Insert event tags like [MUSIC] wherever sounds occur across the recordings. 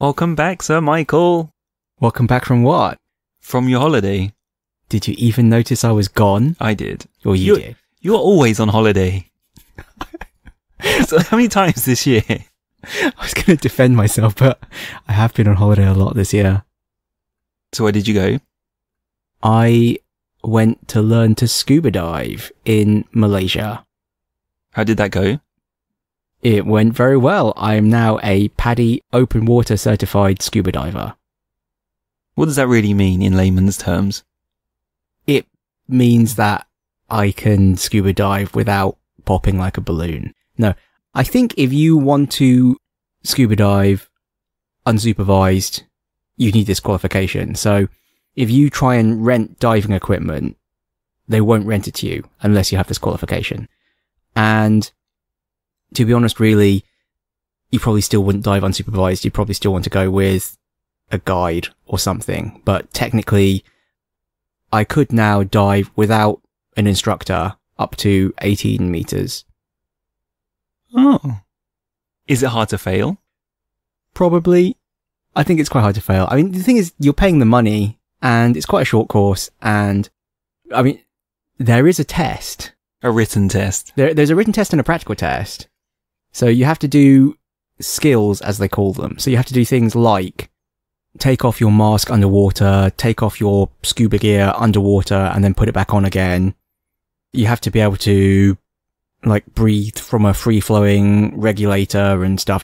Welcome back, Sir Michael, Welcome back from what? from your holiday. Did you even notice I was gone? I did. Or you You- did? You're always on holiday. [LAUGHS] so how many times this year? I was going to defend myself, but I have been on holiday a lot this year. So where did you go? I went to learn to scuba dive in Malaysia. How did that go? It went very well. I am now a PADI open water certified scuba diver. What does that really mean in layman's terms? It means that I can scuba dive without popping like a balloon. No, I think if you want to scuba dive unsupervised, you need this qualification. So if you try and rent diving equipment, they won't rent it to you unless you have this qualification. And to be honest, really, you probably still wouldn't dive unsupervised. You probably still want to go with a guide or something. But technically, I could now dive without an instructor up to 18 meters. Oh. Is it hard to fail? Probably. I think it's quite hard to fail. I mean, the thing is, you're paying the money and it's quite a short course. And I mean, there is a test. A written test. There, there's a written test and a practical test. So you have to do skills as they call them. So you have to do things like take off your mask underwater, take off your scuba gear underwater and then put it back on again. You have to be able to like breathe from a free flowing regulator and stuff.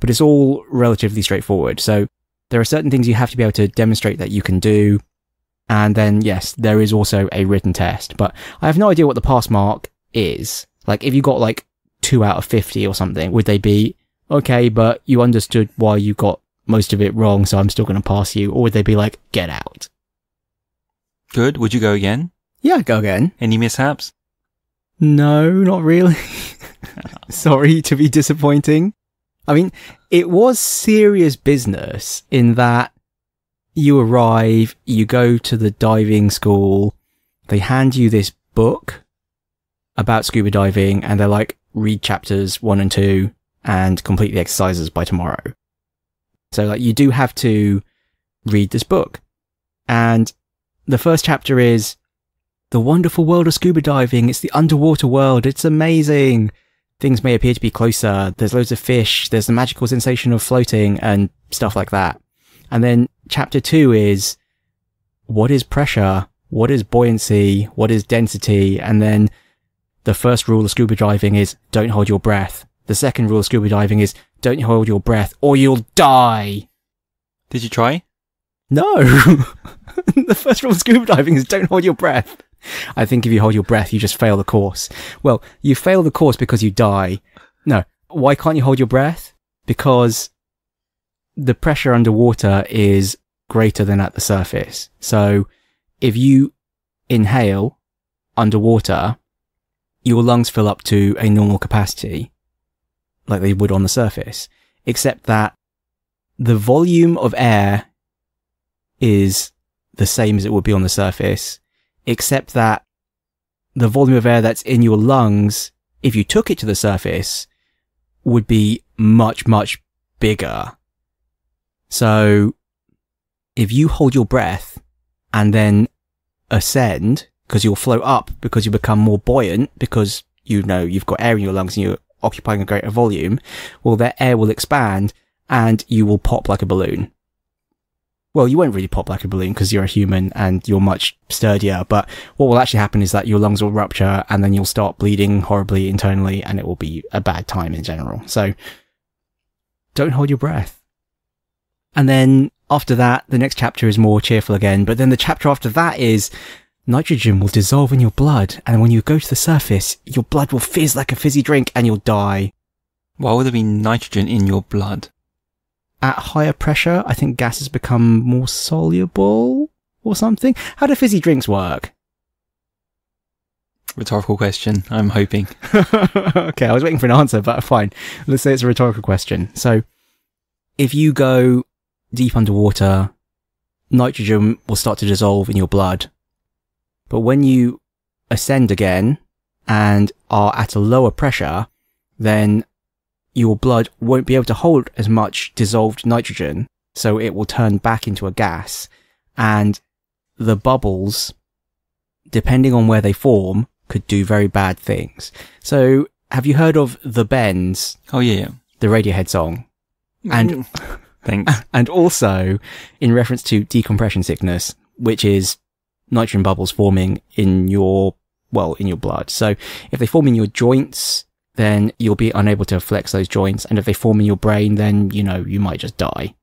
But it's all relatively straightforward. So there are certain things you have to be able to demonstrate that you can do. And then yes, there is also a written test, but I have no idea what the pass mark is. Like if you got like two out of 50 or something, would they be okay, but you understood why you got most of it wrong, so I'm still going to pass you? Or would they be like, get out? Good. Would you go again? Yeah, go again. Any mishaps? No, not really. [LAUGHS] Sorry to be disappointing. I mean, it was serious business in that you arrive, you go to the diving school, they hand you this book about scuba diving, and they're like, read chapters one and two and complete the exercises by tomorrow. So like, you do have to read this book. And the first chapter is the wonderful world of scuba diving. It's the underwater world. It's amazing. Things may appear to be closer. There's loads of fish. There's the magical sensation of floating and stuff like that. And then chapter two is what is pressure? What is buoyancy? What is density? And then the first rule of scuba diving is don't hold your breath. The second rule of scuba diving is don't hold your breath or you'll die. Did you try? No. [LAUGHS] the first rule of scuba diving is don't hold your breath. I think if you hold your breath, you just fail the course. Well, you fail the course because you die. No. Why can't you hold your breath? Because the pressure underwater is greater than at the surface. So if you inhale underwater, your lungs fill up to a normal capacity, like they would on the surface, except that the volume of air is the same as it would be on the surface, except that the volume of air that's in your lungs, if you took it to the surface, would be much, much bigger. So if you hold your breath and then ascend, because you'll float up because you become more buoyant because you know you've got air in your lungs and you're occupying a greater volume, well, that air will expand and you will pop like a balloon. Well, you won't really pop like a balloon because you're a human and you're much sturdier, but what will actually happen is that your lungs will rupture and then you'll start bleeding horribly internally and it will be a bad time in general. So don't hold your breath. And then after that, the next chapter is more cheerful again, but then the chapter after that is nitrogen will dissolve in your blood and when you go to the surface, your blood will fizz like a fizzy drink and you'll die. Why would there be nitrogen in your blood? at higher pressure, I think gases become more soluble or something. How do fizzy drinks work? Rhetorical question. I'm hoping. [LAUGHS] okay, I was waiting for an answer, but fine. Let's say it's a rhetorical question. So, if you go deep underwater, nitrogen will start to dissolve in your blood. But when you ascend again and are at a lower pressure, then your blood won't be able to hold as much dissolved nitrogen, so it will turn back into a gas, and the bubbles, depending on where they form, could do very bad things. So, have you heard of The Bends, Oh yeah. the Radiohead song? And mm-hmm. [LAUGHS] Thanks. and also in reference to decompression sickness, which is nitrogen bubbles forming in your, well, in your blood. So if they form in your joints, then you'll be unable to flex those joints. And if they form in your brain, then, you know, you might just die.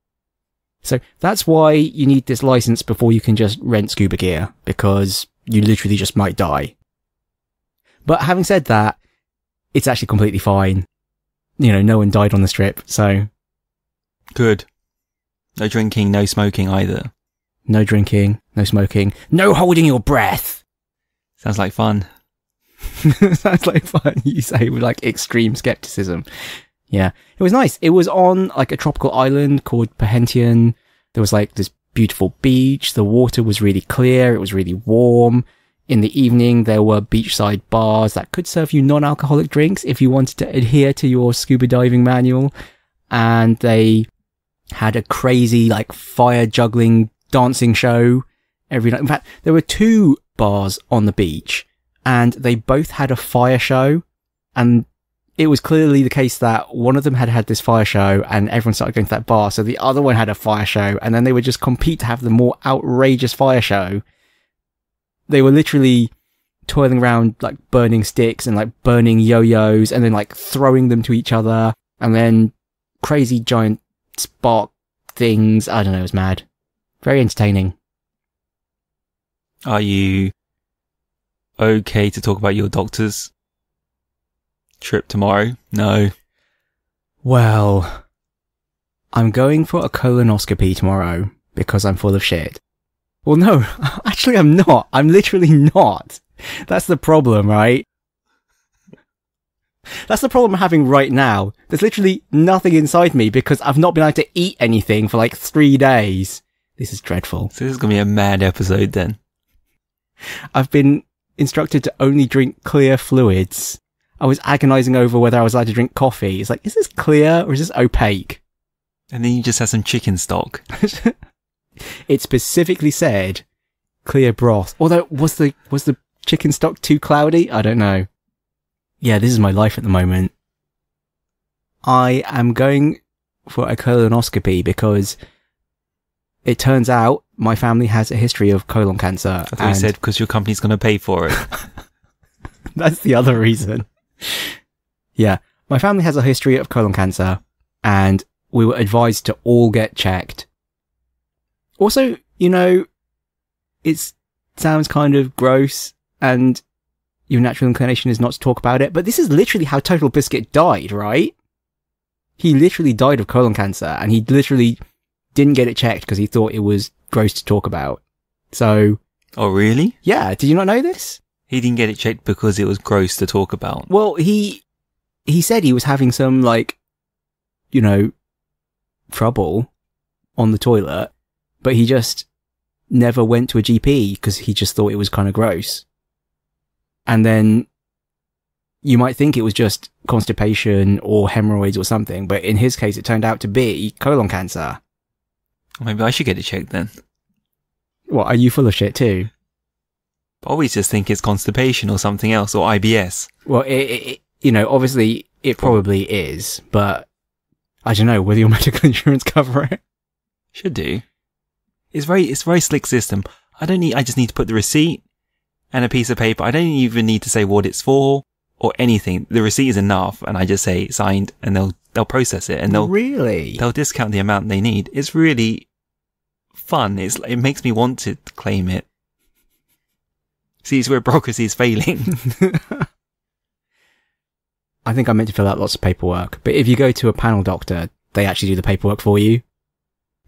So that's why you need this license before you can just rent scuba gear, because you literally just might die. But having said that, it's actually completely fine. You know, no one died on the strip, so Good. No drinking, no smoking either. No drinking, no smoking, no holding your breath. Sounds like fun. [LAUGHS] Sounds like fun you say with like extreme skepticism. Yeah. It was nice. It was on like a tropical island called Perhentian. There was like this beautiful beach. The water was really clear. It was really warm. In the evening, there were beachside bars that could serve you non-alcoholic drinks if you wanted to adhere to your scuba diving manual. And they had a crazy like fire juggling dancing show every night. In fact, there were two bars on the beach and they both had a fire show and it was clearly the case that one of them had had this fire show and everyone started going to that bar. So the other one had a fire show and then they would just compete to have the more outrageous fire show. They were literally toiling around like burning sticks and like burning yo-yos and then like throwing them to each other and then crazy giant spark things. I don't know. It was mad. Very entertaining. Are you okay to talk about your doctor's trip tomorrow? No. Well, I'm going for a colonoscopy tomorrow because I'm full of shit. Well, no, [LAUGHS] actually I'm not. I'm literally not. That's the problem, right? That's the problem I'm having right now. There's literally nothing inside me because I've not been able to eat anything for like three days. This is dreadful. So this is gonna be a mad episode then. I've been instructed to only drink clear fluids. I was agonizing over whether I was allowed to drink coffee. It's like, is this clear or is this opaque? And then you just had some chicken stock. [LAUGHS] it specifically said clear broth. Although was the was the chicken stock too cloudy? I don't know. Yeah, this is my life at the moment. I am going for a colonoscopy because it turns out my family has a history of colon cancer. I thought you said because your company's gonna pay for it. [LAUGHS] [LAUGHS] That's the other reason. Yeah. My family has a history of colon cancer and we were advised to all get checked. Also, you know, it sounds kind of gross and your natural inclination is not to talk about it, but this is literally how TotalBiscuit died, right? He literally died of colon cancer and he literally didn't get it checked because he thought it was gross to talk about. So, oh really? yeah, did you not know this? He didn't get it checked because it was gross to talk about. Well, he he said he was having some like, you know, trouble on the toilet, but he just never went to a GP because he just thought it was kind of gross. And then you might think it was just constipation or hemorrhoids or something, but in his case, it turned out to be colon cancer. Maybe I should get it checked then. What are you full of shit too? I always just think it's constipation or something else or IBS. Well, it, it, you know, obviously it probably is, but I don't know. Will your [LAUGHS] medical insurance cover it? Should do. It's very, it's a very slick system. I don't need, I just need to put the receipt and a piece of paper. I don't even need to say what it's for or anything. The receipt is enough and I just say signed and they'll, they'll process it and they'll, really? they'll discount the amount they need. It's really fun. It's, it makes me want to claim it. See, it's where bureaucracy is failing. [LAUGHS] [LAUGHS] I think I meant to fill out lots of paperwork, but if you go to a panel doctor, they actually do the paperwork for you.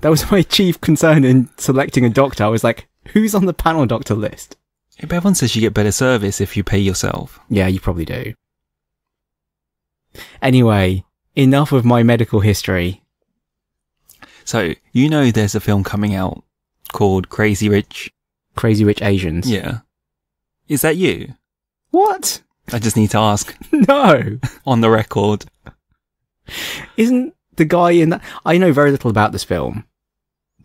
That was [LAUGHS] my chief concern in selecting a doctor. I was like, who's on the panel doctor list? But everyone says you get better service if you pay yourself. Yeah, you probably do. Anyway, enough of my medical history. So, you know there's a film coming out called Crazy Rich. Crazy Rich Asians. Yeah. Is that you? What? I just need to ask [LAUGHS] No. on the record. Isn't the guy in that? I know very little about this film,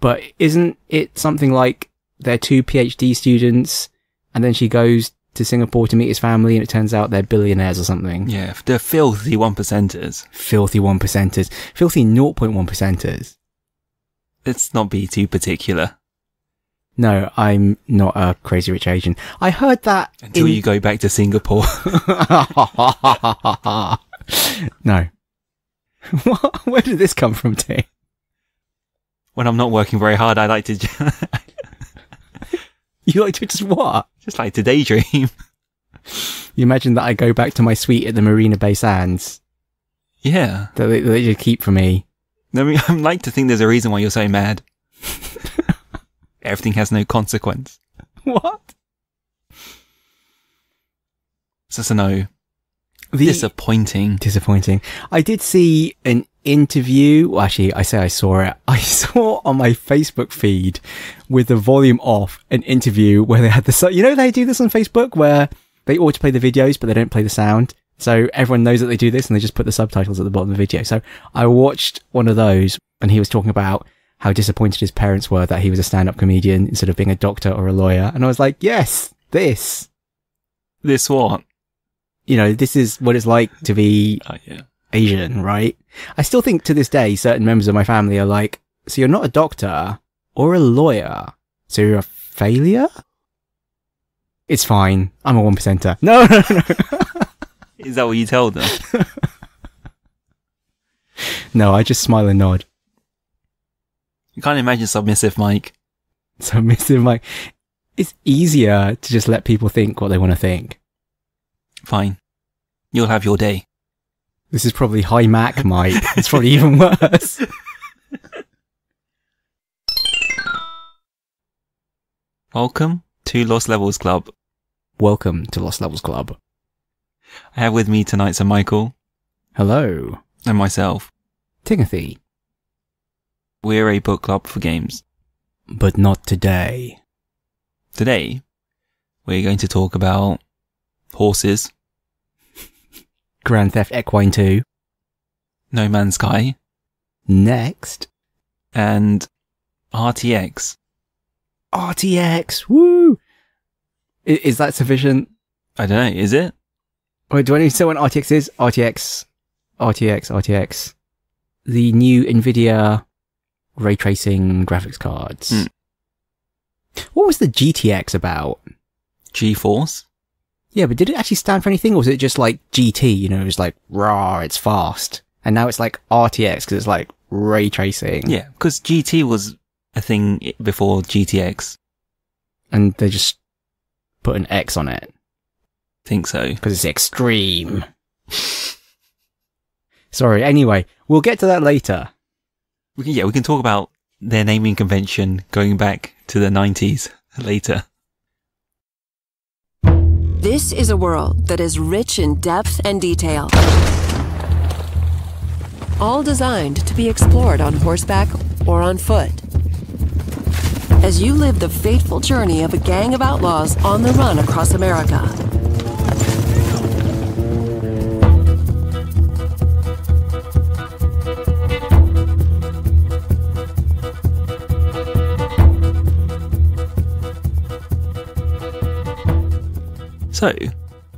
but isn't it something like they're two PhD students, and then she goes to Singapore to meet his family, and it turns out they're billionaires or something. Yeah, the filthy one percenters. Filthy one percenters, filthy 0.1 percenters. Let's not be too particular No, I'm not a crazy rich Asian. I heard that until in- you go back to Singapore. [LAUGHS] no. [LAUGHS] Where did this come from, T? when I'm not working very hard, I like to [LAUGHS] [LAUGHS] You like to just what? just like to daydream. [LAUGHS] You imagine that I go back to my suite at the Marina Bay Sands Yeah. that they, that they just keep for me. I mean, [LAUGHS] I like to think there's a reason why you're so mad. Everything has no consequence. What? So, so no. The, Disappointing. disappointing. I did see an interview. Well, actually, I say I saw it. [LAUGHS] I saw on my Facebook feed with the volume off an interview where they had the, so- you know, they do this on Facebook where they autoplay the videos, but they don't play the sound. So everyone knows that they do this and they just put the subtitles at the bottom of the video. So I watched one of those and he was talking about how disappointed his parents were that he was a stand-up comedian instead of being a doctor or a lawyer. And I was like, yes, this, This what? you know, this is what it's like to be Oh, yeah. Asian, right? I still think to this day, certain members of my family are like, so you're not a doctor or a lawyer, so you're a failure? It's fine. I'm a one percenter. No, no, no. [LAUGHS] Is that what you tell them? [LAUGHS] no, I just smile and nod. You can't imagine submissive Mike. Submissive Mike, it's easier to just let people think what they want to think. Fine. You'll have your day. This is probably high Mac, Mike. It's probably even worse. Welcome to Lost Levels Club. Welcome to Lost Levels Club. I have with me tonight Sir Michael Hello, and myself. Timothy. We're a book club for games. But not today. Today, we're going to talk about horses, Grand Theft Equine 2. No Man's Sky, Next. and RTX. RTX. Woo! I- Is, that sufficient? I don't know, is it? Wait, do I need to say what RTX is? RTX. RTX. RTX. The new NVIDIA ray tracing graphics cards. Hmm. What was the GTX about? GeForce? Yeah, but did it actually stand for anything, or was it just like GT? You know, it was like raw, it's fast, and now it's like RTX because it's like ray tracing. Yeah, because GT was a thing before GTX. and they just put an X on it Think so. because it's extreme. Sorry. Anyway, we'll get to that later. We can, yeah, we can talk about their naming convention going back to the 90s later. This is a world that is rich in depth and detail. All designed to be explored on horseback or on foot. As you live the fateful journey of a gang of outlaws on the run across America. So,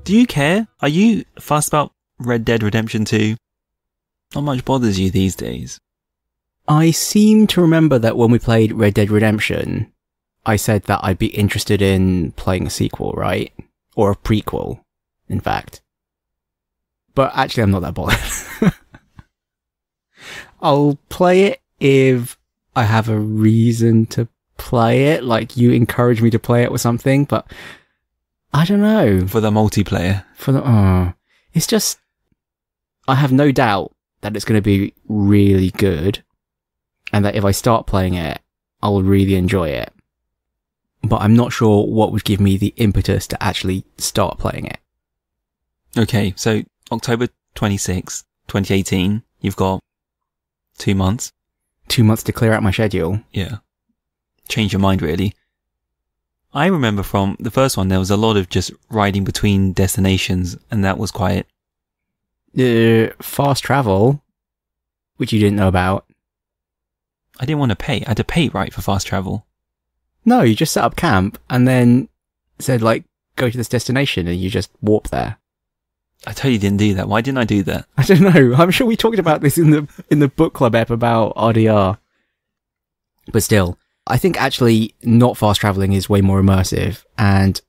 do you care? Are you fussed about Red Dead Redemption 2? Not much bothers you these days. I seem to remember that when we played Red Dead Redemption, I said that I'd be interested in playing a sequel, right? Or a prequel, in fact. But actually, I'm not that bothered. [LAUGHS] I'll play it if I have a reason to play it, like you encourage me to play it or something, but I don't know. For the multiplayer. For the, uh, it's just, I have no doubt that it's going to be really good and that if I start playing it, I'll really enjoy it. But I'm not sure what would give me the impetus to actually start playing it. Okay, so October 26th, 2018, you've got two months. Two months to clear out my schedule. Yeah. Change your mind, really. I remember from the first one, there was a lot of just riding between destinations, and that was quite, Uh, fast travel. which you didn't know about. I didn't want to pay. I had to pay right for fast travel. No, you just set up camp and then said like, go to this destination and you just warp there. I totally didn't do that. Why didn't I do that? [LAUGHS] I don't know. I'm sure we talked about this in the in the book club app about RDR. But still, I think actually not fast traveling is way more immersive and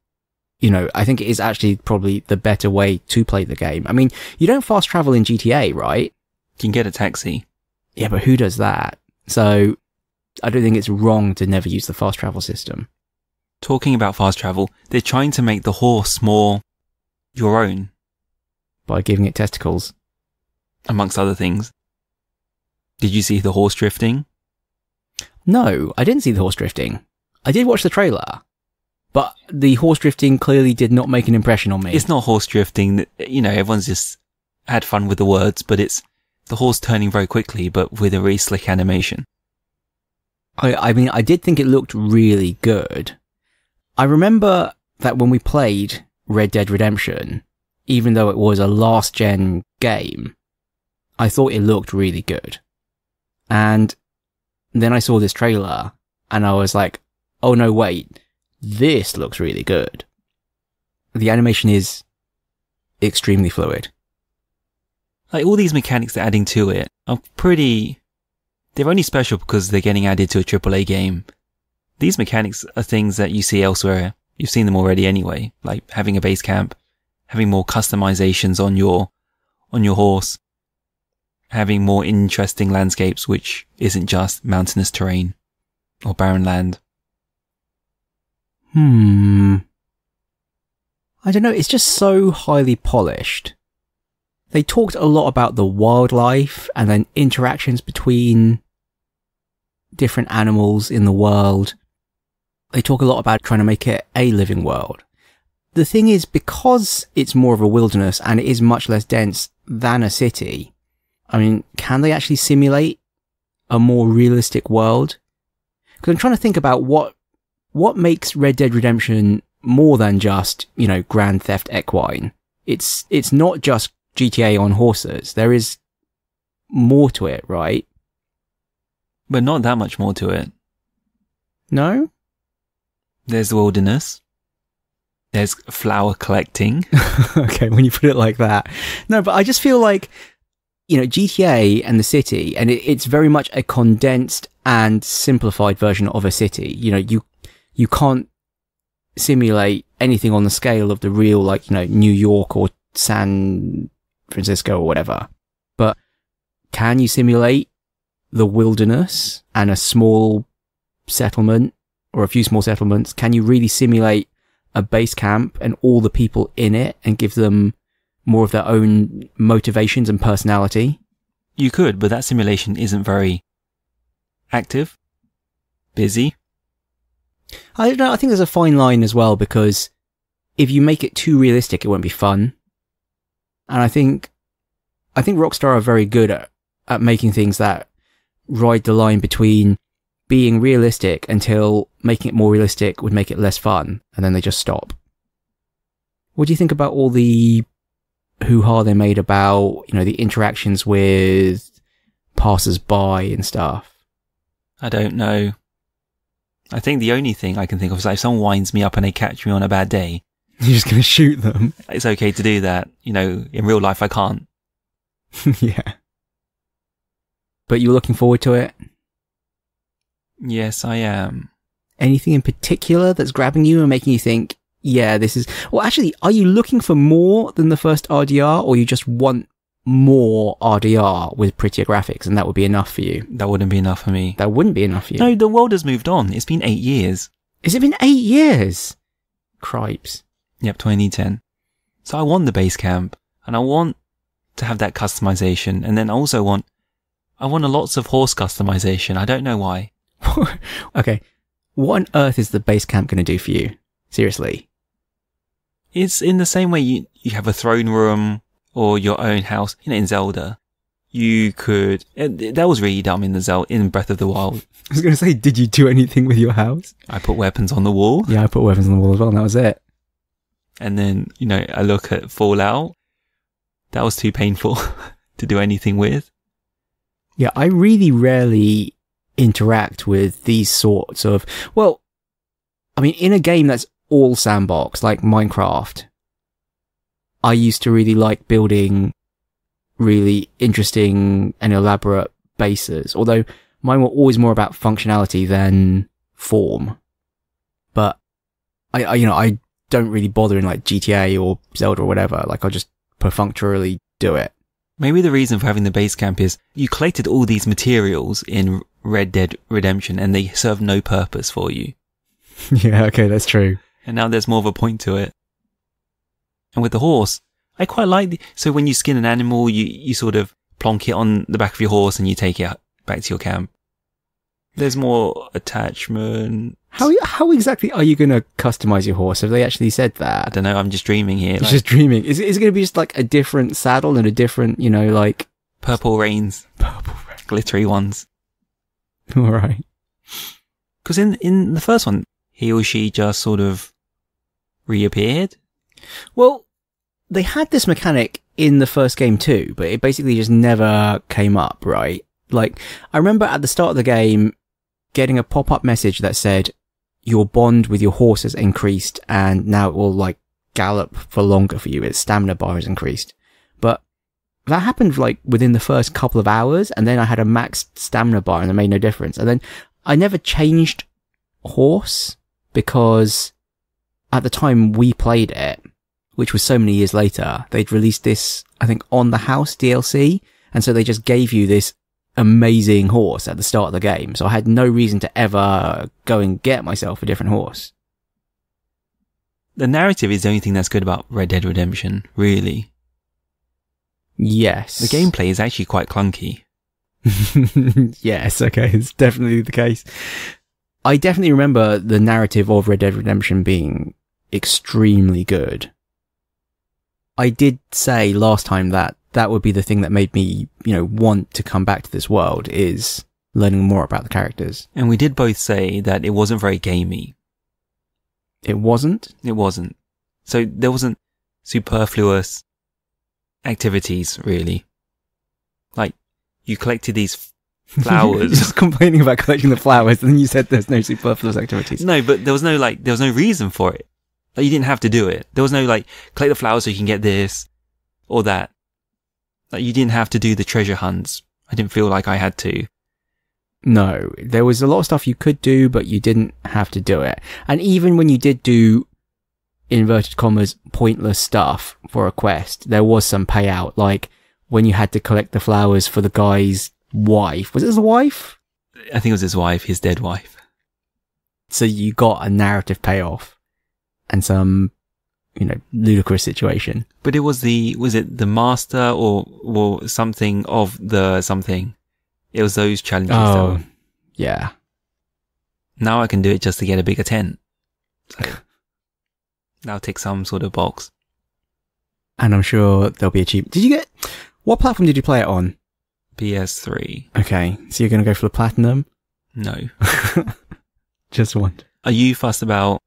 you know, I think it is actually probably the better way to play the game. I mean, you don't fast travel in GTA, right? You can get a taxi. Yeah, but who does that? So I don't think it's wrong to never use the fast travel system. Talking about fast travel, they're trying to make the horse more your own, by giving it testicles. amongst other things. Did you see the horse drifting? No, I didn't see the horse drifting. I did watch the trailer, but the horse drifting clearly did not make an impression on me. It's not horse drifting. You know, everyone's just had fun with the words, but it's the horse turning very quickly, but with a really slick animation. I, I mean, I did think it looked really good. I remember that when we played Red Dead Redemption, even though it was a last gen game, I thought it looked really good. And then I saw this trailer and I was like, oh no, wait, this looks really good. The animation is extremely fluid. Like all these mechanics they're adding to it are pretty. They're only special because they're getting added to a AAA game. These mechanics are things that you see elsewhere. You've seen them already anyway, like having a base camp, having more customizations on your, on your horse, having more interesting landscapes, which isn't just mountainous terrain or barren land. Hmm. I don't know, it's just so highly polished. They talked a lot about the wildlife and then interactions between different animals in the world. They talk a lot about trying to make it a living world. The thing is, because it's more of a wilderness and it is much less dense than a city, I mean, can they actually simulate a more realistic world? Because I'm trying to think about what what makes Red Dead Redemption more than just, you know, Grand Theft Equine? It's, it's not just GTA on horses. There is more to it, right? But not that much more to it. No? There's the wilderness. There's flower collecting. [LAUGHS] okay, when you put it like that. No, but I just feel like, you know, GTA and the city, and it, it's very much a condensed and simplified version of a city. You know, you, you can't simulate anything on the scale of the real, like, you know, New York or San Francisco or whatever. But can you simulate the wilderness and a small settlement or a few small settlements? Can you really simulate a base camp and all the people in it and give them more of their own motivations and personality? You could, but that simulation isn't very active, busy. I don't know. I think there's a fine line as well because if you make it too realistic, it won't be fun. And I think, I think Rockstar are very good at, at making things that ride the line between being realistic until making it more realistic would make it less fun. And then they just stop. What do you think about all the hoo-ha they made about, you know, the interactions with passers-by and stuff? I don't know. I think the only thing I can think of is like if someone winds me up and they catch me on a bad day, [LAUGHS] You're just going to shoot them. it's okay to do that. You know, in real life I can't. [LAUGHS] yeah. But you're looking forward to it? Yes, I am. Anything in particular that's grabbing you and making you think, yeah, this is, well, actually, are you looking for more than the first RDR or you just want more RDR with prettier graphics and that would be enough for you? That wouldn't be enough for me. That wouldn't be enough for you. No, the world has moved on. It's been eight years. Has it been eight years? Cripes. Yep, 2010. So I want the base camp and I want to have that customization. And then I also want, I want a lots of horse customization. I don't know why. [LAUGHS] okay. What on earth is the base camp going to do for you? Seriously. It's in the same way you, you have a throne room or your own house. You know, in Zelda, you could, and that was really dumb in the Zelda, in Breath of the Wild. [LAUGHS] I was going to say, did you do anything with your house? I put weapons on the wall Yeah, I put weapons on the wall as well and that was it. and then, you know, I look at Fallout. That was too painful [LAUGHS] to do anything with. Yeah, I really rarely interact with these sorts of, well, I mean, in a game that's all sandbox, like Minecraft, I used to really like building really interesting and elaborate bases, although mine were always more about functionality than form. But I, I you know, I don't really bother in like GTA or Zelda or whatever. Like I'll just perfunctorily do it. Maybe the reason for having the base camp is you collected all these materials in Red Dead Redemption and they serve no purpose for you. [LAUGHS] yeah, okay, that's true. And now there's more of a point to it. And with the horse, I quite like the, so when you skin an animal, you, you sort of plonk it on the back of your horse and you take it back to your camp. There's more attachment. How how exactly are you going to customize your horse? Have they actually said that? I don't know. I'm just dreaming here. Like just dreaming. Is it, is it going to be just like a different saddle and a different, you know, like purple reins, purple? glittery ones. [LAUGHS] All right. Because in in the first one, he or she just sort of reappeared. Well, they had this mechanic in the first game too, but it basically just never came up, right? Like, I remember at the start of the game getting a pop-up message that said, your bond with your horse has increased and now it will like gallop for longer for you. Its stamina bar has increased. But that happened like within the first couple of hours and then I had a maxed stamina bar and it made no difference. And then I never changed horse because at the time we played it, which was so many years later, they'd released this, I think, on the house DLC. And so they just gave you this amazing horse at the start of the game. So I had no reason to ever go and get myself a different horse. The narrative is the only thing that's good about Red Dead Redemption, really. Yes. The gameplay is actually quite clunky. [LAUGHS] yes, okay, it's definitely the case. I definitely remember the narrative of Red Dead Redemption being extremely good. I did say last time that that would be the thing that made me, you know, want to come back to this world is learning more about the characters. And we did both say that it wasn't very gamey. It wasn't. It wasn't. So there wasn't superfluous activities, really. Like, you collected these [LAUGHS] flowers. just complaining about collecting the flowers, and then you said there's no superfluous activities. no, but there was no, like, there was no reason for it. Like, you didn't have to do it. There was no, like, collect the flowers so you can get this or that. Like, you didn't have to do the treasure hunts. I didn't feel like I had to. No, there was a lot of stuff you could do, but you didn't have to do it. And even when you did do inverted commas pointless stuff for a quest, there was some payout, like when you had to collect the flowers for the guy's wife. Was it his wife? I think it was his wife, his dead wife. So you got a narrative payoff and some, you know, ludicrous situation. But it was the, was it the master or, or something of the something? It was those challenges. Oh, were- yeah. now I can do it just to get a bigger tent. So [LAUGHS] now tick some sort of box. And I'm sure there'll be a cheap. Did you get, what platform did you play it on? PS3. Okay. So you're going to go for the platinum? No. [LAUGHS] Just one. Are you fussed about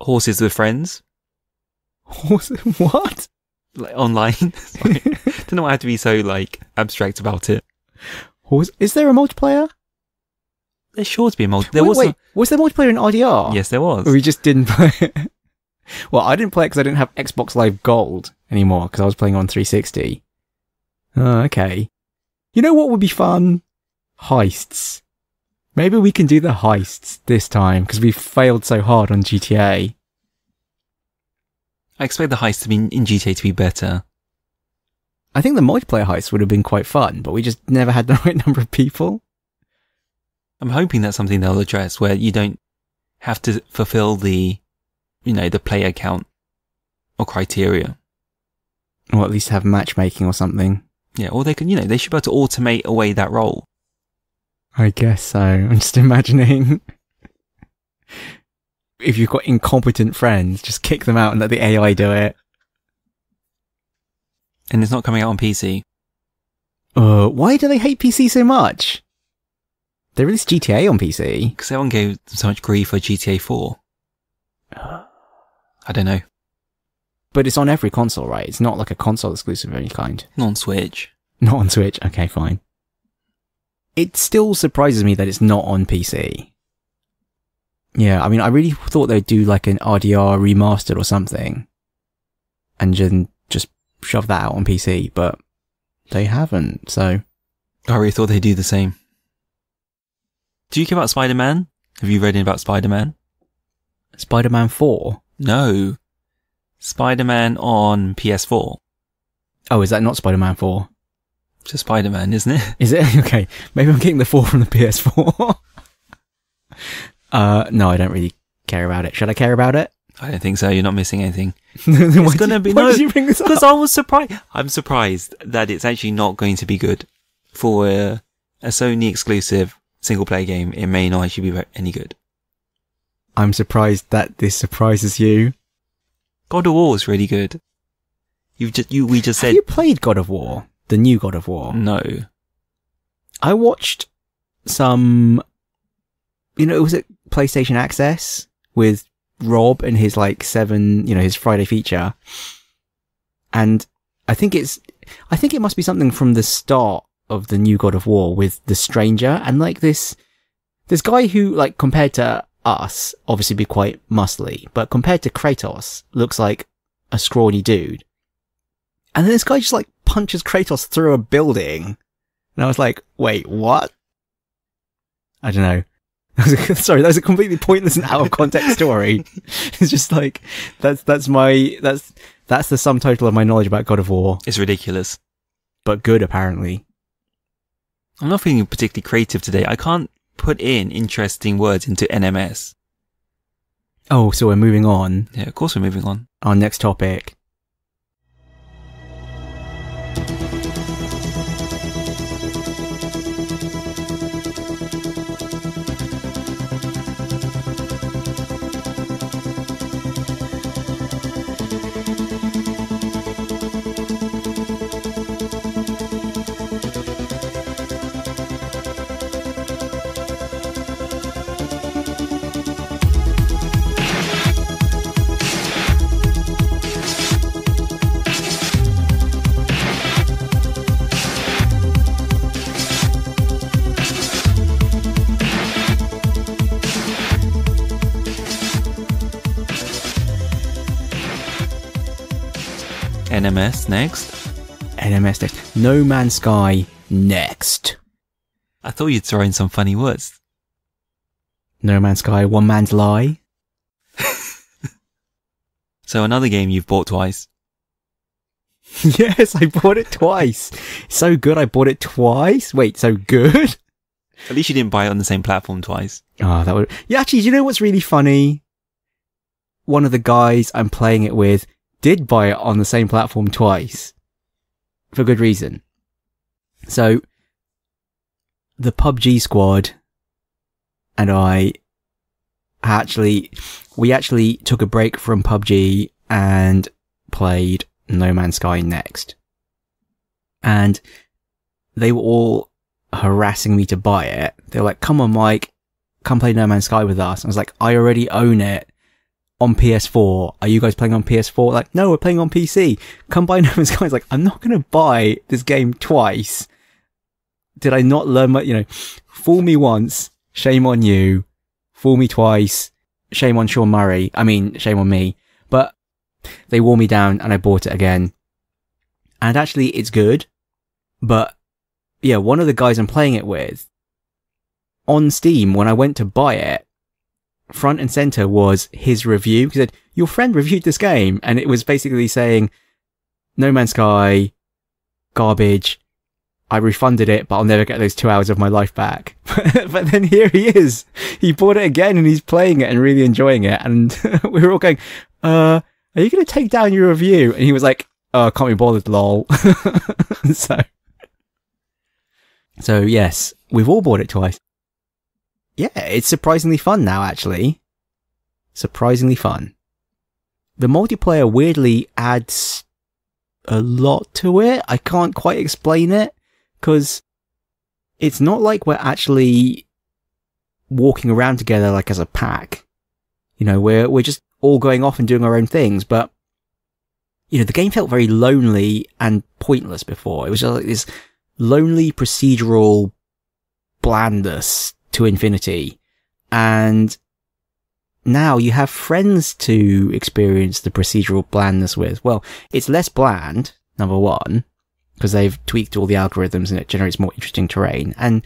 horses with friends? Horse, [LAUGHS] what? Like online? [LAUGHS] [LAUGHS] Don't know why I have to be so like abstract about it. Horse, is there a multiplayer? There's sure to be a multiplayer. There wait, was wait, was there multiplayer in RDR? Yes, there was. Or we just didn't play it? well, I didn't play it because I didn't have Xbox Live Gold anymore because I was playing on 360. Oh, okay. You know what would be fun? Heists. Maybe we can do the heists this time because we failed so hard on GTA. I expect the heist to be in GTA to be better. I think the multiplayer heist would have been quite fun, but we just never had the [LAUGHS] right number of people. I'm hoping that's something they'll address where you don't have to fulfill the, you know, the player count or criteria. Or at least have matchmaking or something. Yeah, or they can, you know, they should be able to automate away that role. I guess so. [LAUGHS] I'm just imagining. if you've got incompetent friends, just kick them out and let the AI do it. And it's not coming out on PC. Uh, why do they hate PC so much? They released GTA on PC. Because everyone gave them so much grief for GTA 4. [GASPS] I don't know. But it's on every console, right? It's not like a console exclusive of any kind. Not on Switch. Not on Switch. Okay, fine. It still surprises me that it's not on PC. Yeah, I mean, I really thought they'd do like an RDR remastered or something, and then just shove that out on PC, but they haven't. So I really thought they'd do the same. Do you care about Spider Man? Have you read any about Spider Man? Spider-Man Four. No. Spider Man on PS4. Oh, is that not Spider-Man Four? It's a Spider Man, isn't it? Is it [LAUGHS] okay? Maybe I'm getting the four from the PS4. [LAUGHS] uh, no, I don't really care about it. Should I care about it? I don't think so. You're not missing anything. [LAUGHS] it's It's gonna be Why no, did you bring this up? because I was surprised. I'm surprised that it's actually not going to be good for a, a Sony exclusive single player game. It may not actually be any good. I'm surprised that this surprises you. God of War is really good. You've just you we just Have said you played God of War? The new God of War? no. I watched some, you know, it was it PlayStation Access with Rob and his like seven, you know, his Friday feature. And I think it's, I think it must be something from the start of the new God of War with the stranger and like this, this guy who like compared to us, obviously be quite muscly, but compared to Kratos looks like a scrawny dude. And then this guy just like punches Kratos through a building. And I was like, wait, what? I don't know. [LAUGHS] That was a, sorry, that was a completely pointless and out of context story. [LAUGHS] it's just like, that's, that's my, that's, that's the sum total of my knowledge about God of War, It's ridiculous. but good apparently. I'm not feeling particularly creative today. I can't put in interesting words into NMS. Oh, so we're moving on. Yeah, of course we're moving on. Our next topic. Next. NMS next. No Man's Sky next. I thought you'd throw in some funny words. No Man's Sky, One Man's Lie. [LAUGHS] So another game you've bought twice. [LAUGHS] yes, I bought it twice. So good, I bought it twice. Wait, so good? [LAUGHS] At least you didn't buy it on the same platform twice. Oh, that would. Yeah, actually, you know what's really funny? One of the guys I'm playing it with did buy it on the same platform twice. For good reason. So, the PUBG squad and I actually, we actually took a break from PUBG and played No Man's Sky next. And they were all harassing me to buy it. They were like, come on, Mike, come play No Man's Sky with us. I was like, I already own it on PS4. Are you guys playing on PS4? Like, no, we're playing on PC. Come buy [LAUGHS] No. I like, I'm not going to buy this game twice. Did I not learn my, you know, fool me once, shame on you. Fool me twice, shame on Sean Murray. I mean, shame on me. But they wore me down and I bought it again. And actually, it's good. But yeah, one of the guys I'm playing it with on Steam, when I went to buy it, front and center was his review. He said, your friend reviewed this game. And it was basically saying, No Man's Sky, garbage. I refunded it, but I'll never get those two hours of my life back. [LAUGHS] but then here he is. He bought it again and he's playing it and really enjoying it. And [LAUGHS] we were all going, uh, are you going to take down your review? And he was like, oh, can't be bothered, lol. [LAUGHS] so, so yes, we've all bought it twice. Yeah, it's surprisingly fun now, actually. Surprisingly fun. The multiplayer weirdly adds a lot to it. I can't quite explain it because it's not like we're actually walking around together like as a pack. You know, we're, we're just all going off and doing our own things, but you know, the game felt very lonely and pointless before. It was just like this lonely procedural blandness to infinity. And now you have friends to experience the procedural blandness with. Well, it's less bland, number one, because they've tweaked all the algorithms and it generates more interesting terrain. And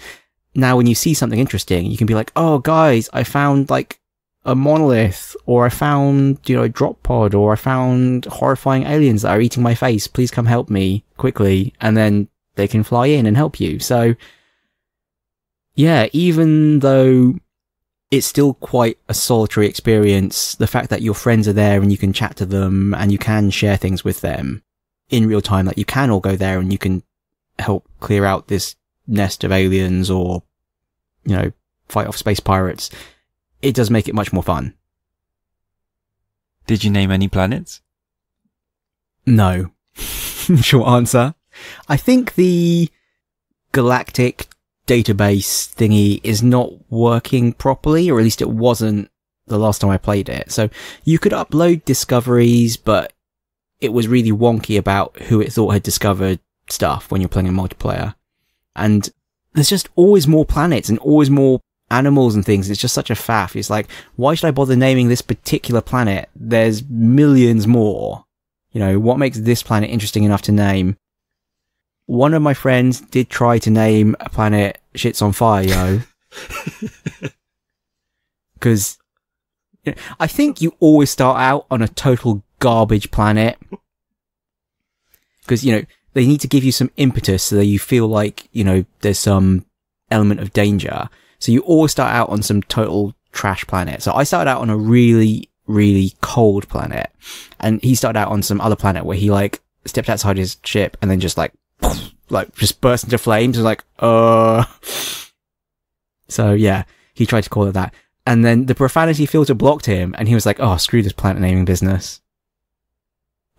now when you see something interesting, you can be like, oh guys, I found like a monolith or I found, you know, a drop pod or I found horrifying aliens that are eating my face. Please come help me quickly. And then they can fly in and help you. So yeah, even though it's still quite a solitary experience, the fact that your friends are there and you can chat to them and you can share things with them in real time, like you can all go there and you can help clear out this nest of aliens or, you know, fight off space pirates it does make it much more fun. Did you name any planets? No. [LAUGHS] Short answer. I think the galactic database thingy is not working properly, or at least it wasn't the last time I played it. So you could upload discoveries, but it was really wonky about who it thought had discovered stuff when you're playing in multiplayer. And there's just always more planets and always more animals and things. It's just such a faff. It's like, why should I bother naming this particular planet? There's millions more. You know, what makes this planet interesting enough to name? One of my friends did try to name a planet shits on fire, yo. [LAUGHS] Cause you know, I think you always start out on a total garbage planet. Cause, you know, they need to give you some impetus so that you feel like, you know, there's some element of danger. So you always start out on some total trash planet. So I started out on a really, really cold planet and he started out on some other planet where he like stepped outside his ship and then just like, like just burst into flames and like, uh, so yeah, he tried to call it that. And then the profanity filter blocked him and he was like, oh, screw this planet naming business.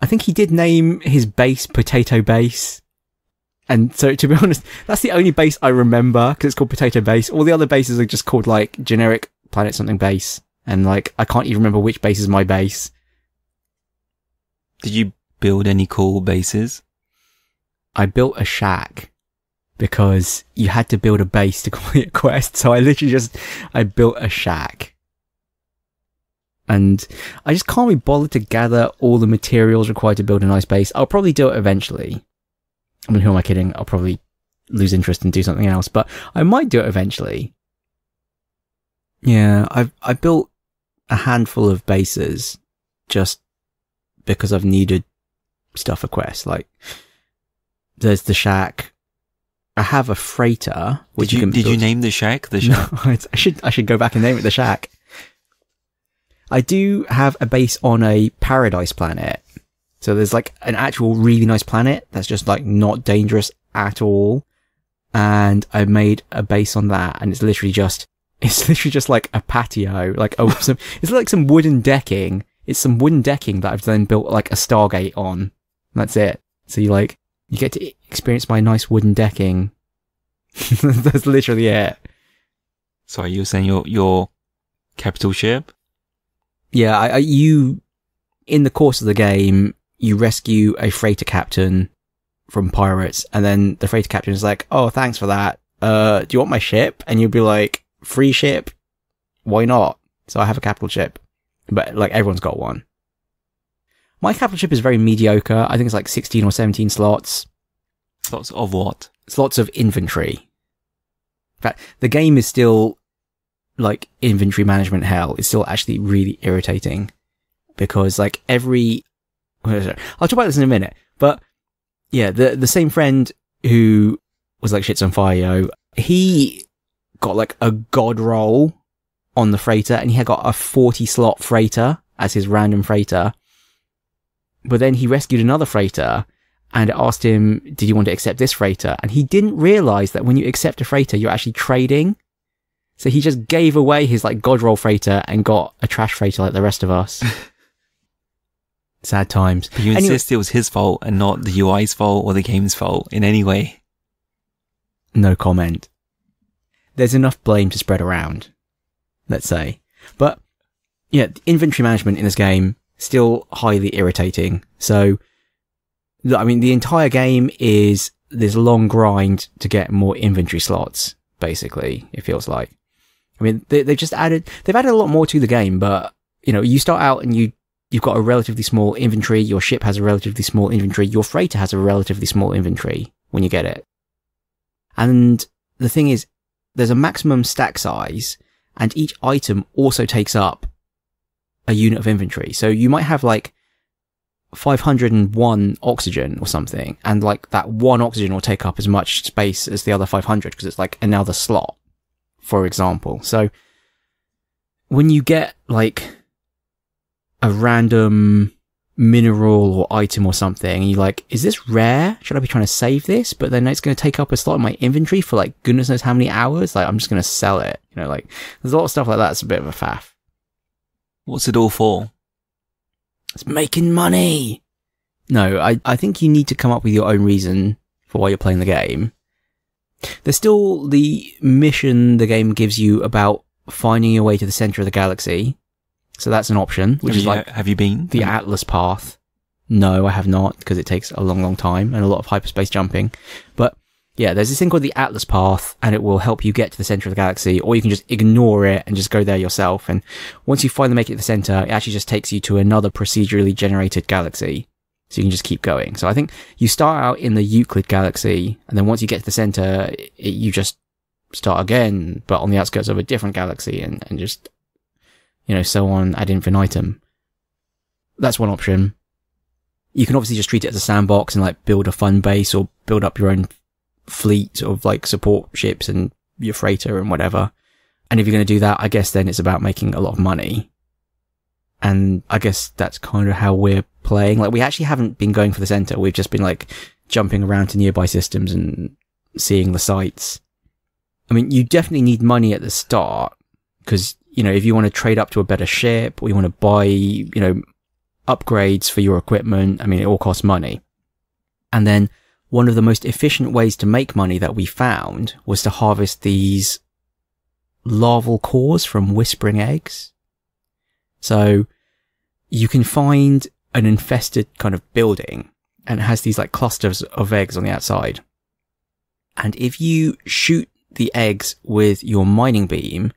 I think he did name his base Potato Base. And so, to be [LAUGHS] honest, that's the only base I remember because it's called Potato Base. All the other bases are just called like generic Planet Something base. And like, I can't even remember which base is my base. Did you build any cool bases? I built a shack because you had to build a base to [LAUGHS] complete a quest. So I literally just, I built a shack. And I just can't be bothered to gather all the materials required to build a nice base. I'll probably do it eventually. I mean, who am I kidding? I'll probably lose interest and do something else, but I might do it eventually. Yeah, I've, I built a handful of bases just because I've needed stuff for quests. Like, there's the shack. I have a freighter, which did you, you can did you name the shack the [LAUGHS] shack? no, I should I should go back and name it the shack. I do have a base on a paradise planet. So there's like an actual really nice planet that's just like not dangerous at all. And I made a base on that and it's literally just, [LAUGHS] it's literally just like a patio, like oh, [LAUGHS] some, it's like some wooden decking. It's some wooden decking that I've then built like a Stargate on. That's it. So you like, you get to experience my nice wooden decking. [LAUGHS] that's literally it. Sorry, you were saying your your capital ship? Yeah, I, I, you, in the course of the game, you rescue a freighter captain from pirates, and then the freighter captain is like, "Oh, thanks for that. Uh, do you want my ship?" And you'll be like, "Free ship? Why not?" So I have a capital ship, but like everyone's got one. My capital ship is very mediocre. I think it's like 16 or 17 slots. Lots of what? Slots of inventory. In fact, the game is still like inventory management hell. It's still actually really irritating because like every, [LAUGHS] I'll talk about this in a minute, but yeah, the, the same friend who was like shits on fire, yo, he got like a god roll on the freighter and he had got a 40 slot freighter as his random freighter. But then he rescued another freighter and asked him, did you want to accept this freighter? And he didn't realize that when you accept a freighter, you're actually trading. So he just gave away his like god roll freighter and got a trash freighter like the rest of us. [LAUGHS] Sad times. But you Anyway- insist it was his fault and not the UI's fault or the game's fault in any way. No comment. There's enough blame to spread around, let's say. But yeah, the inventory management in this game still highly irritating. So, I mean, the entire game is this long grind to get more inventory slots basically, it feels like. I mean, they, they've just added, they've added a lot more to the game, but, you know, you start out and you, you've got a relatively small inventory, your ship has a relatively small inventory, your freighter has a relatively small inventory when you get it. And the thing is, there's a maximum stack size, and each item also takes up a unit of inventory. So you might have like 501 oxygen or something, and like that one oxygen will take up as much space as the other 500 because it's like another slot, for example. So when you get like a random mineral or item or something, and you're like, is this rare? Should I be trying to save this? But then it's going to take up a slot in my inventory for like goodness knows how many hours. Like, I'm just going to sell it. You know, like, there's a lot of stuff like that. It's a bit of a faff. What's it all for? It's making money. No, I, I think you need to come up with your own reason for why you're playing the game. There's still the mission the game gives you about finding your way to the center of the galaxy. So that's an option, which have is you, like have you been? the Atlas path. No, I have not because it takes a long, long time and a lot of hyperspace jumping. But yeah, there's this thing called the Atlas path and it will help you get to the center of the galaxy or you can just ignore it and just go there yourself. And once you finally make it to the center, it actually just takes you to another procedurally generated galaxy. So you can just keep going. So I think you start out in the Euclid galaxy and then once you get to the center, it, you just start again, but on the outskirts of a different galaxy and, and just, you know, so on ad infinitum. That's one option. You can obviously just treat it as a sandbox and like build a fun base or build up your own fleet of like support ships and your freighter and whatever. And if you're going to do that, I guess then it's about making a lot of money. And I guess that's kind of how we're playing. Like we actually haven't been going for the center. We've just been like jumping around to nearby systems and seeing the sites. I mean, you definitely need money at the start because, you know, if you want to trade up to a better ship or you want to buy, you know, upgrades for your equipment, I mean, it all costs money. And then one of the most efficient ways to make money that we found was to harvest these larval cores from whispering eggs. So you can find an infested kind of building and it has these like clusters of eggs on the outside. And if you shoot the eggs with your mining beam,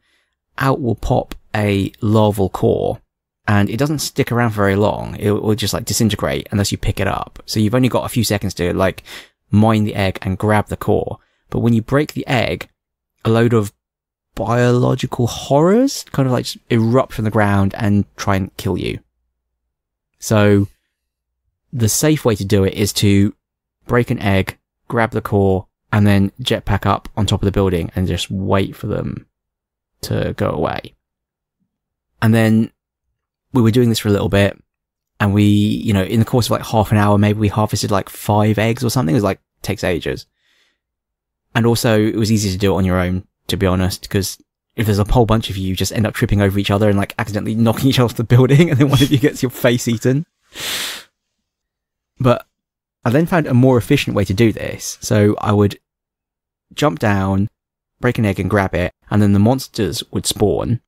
out will pop a larval core and it doesn't stick around for very long. It will just like disintegrate unless you pick it up. So you've only got a few seconds to like mine the egg and grab the core. But when you break the egg, a load of biological horrors kind of like erupt from the ground and try and kill you. So the safe way to do it is to break an egg, grab the core, and then jetpack up on top of the building and just wait for them to go away. And then we were doing this for a little bit and we, you know, in the course of like half an hour, maybe we harvested like five eggs or something. It was like, takes ages. And also it was easy to do it on your own, to be honest, because if there's a whole bunch of you, you just end up tripping over each other and like accidentally knocking each other off the building and then one of you gets your face eaten. But I then found a more efficient way to do this. So I would jump down, break an egg and grab it, and then the monsters would spawn.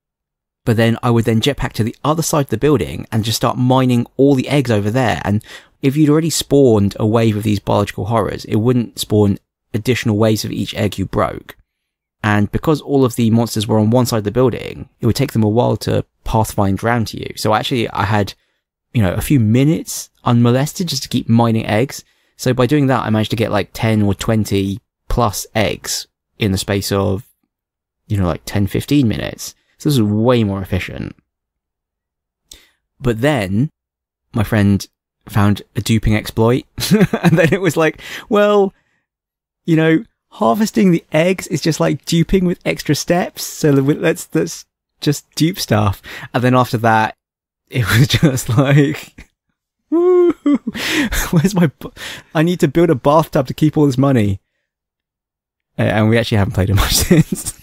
But then I would then jetpack to the other side of the building and just start mining all the eggs over there. And if you'd already spawned a wave of these biological horrors, it wouldn't spawn additional waves of each egg you broke. And because all of the monsters were on one side of the building, it would take them a while to pathfind round to you. So actually I had, you know, a few minutes unmolested just to keep mining eggs. So by doing that, I managed to get like 10 or 20 plus eggs in the space of, you know, like 10, 15 minutes. So this is way more efficient. But then my friend found a duping exploit [LAUGHS] and then it was like, well, you know, harvesting the eggs is just like duping with extra steps. So let's, let's just dupe stuff. And then after that, it [LAUGHS] was just like, woo, where's my, bu- I need to build a bathtub to keep all this money. Uh, and we actually haven't played it much [LAUGHS] since.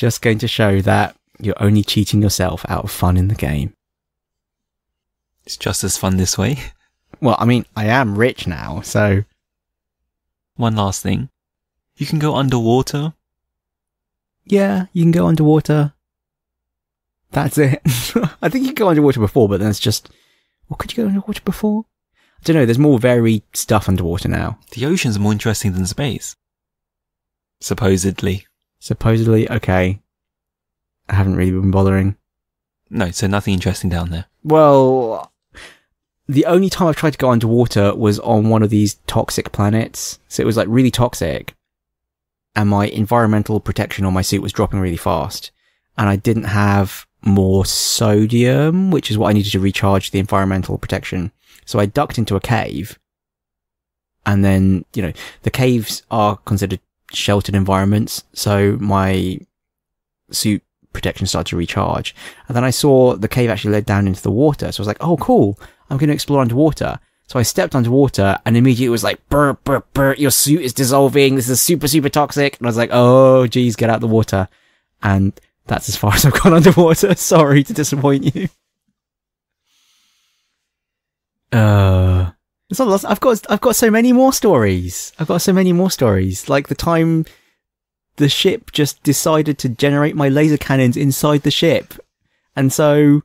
Just going to show that you're only cheating yourself out of fun in the game. It's just as fun this way. [LAUGHS] Well, I mean, I am rich now, so One last thing. You can go underwater. yeah, you can go underwater. That's it. [LAUGHS] I think you could go underwater before, but then it's just, well, could you go underwater before? I don't know. There's more varied stuff underwater now. The ocean's more interesting than space. supposedly. Supposedly, okay. I haven't really been bothering. No, so nothing interesting down there. Well, the only time I've tried to go underwater was on one of these toxic planets. So it was like really toxic. And my environmental protection on my suit was dropping really fast. And I didn't have more sodium, which is what I needed to recharge the environmental protection. So I ducked into a cave. And then, you know, the caves are considered sheltered environments. So my suit protection started to recharge. And then I saw the cave actually led down into the water. So I was like, oh, cool. I'm going to explore underwater. So I stepped underwater and immediately it was like, burr, burr, burr, your suit is dissolving. This is super, super toxic. And I was like, oh, geez, get out the water. And that's as far [LAUGHS] as I've gone underwater. [LAUGHS] Sorry to disappoint you. Uh, it's not lost. I've got, I've got so many more stories. I've got so many more stories. Like the time the ship just decided to generate my laser cannons inside the ship. And so,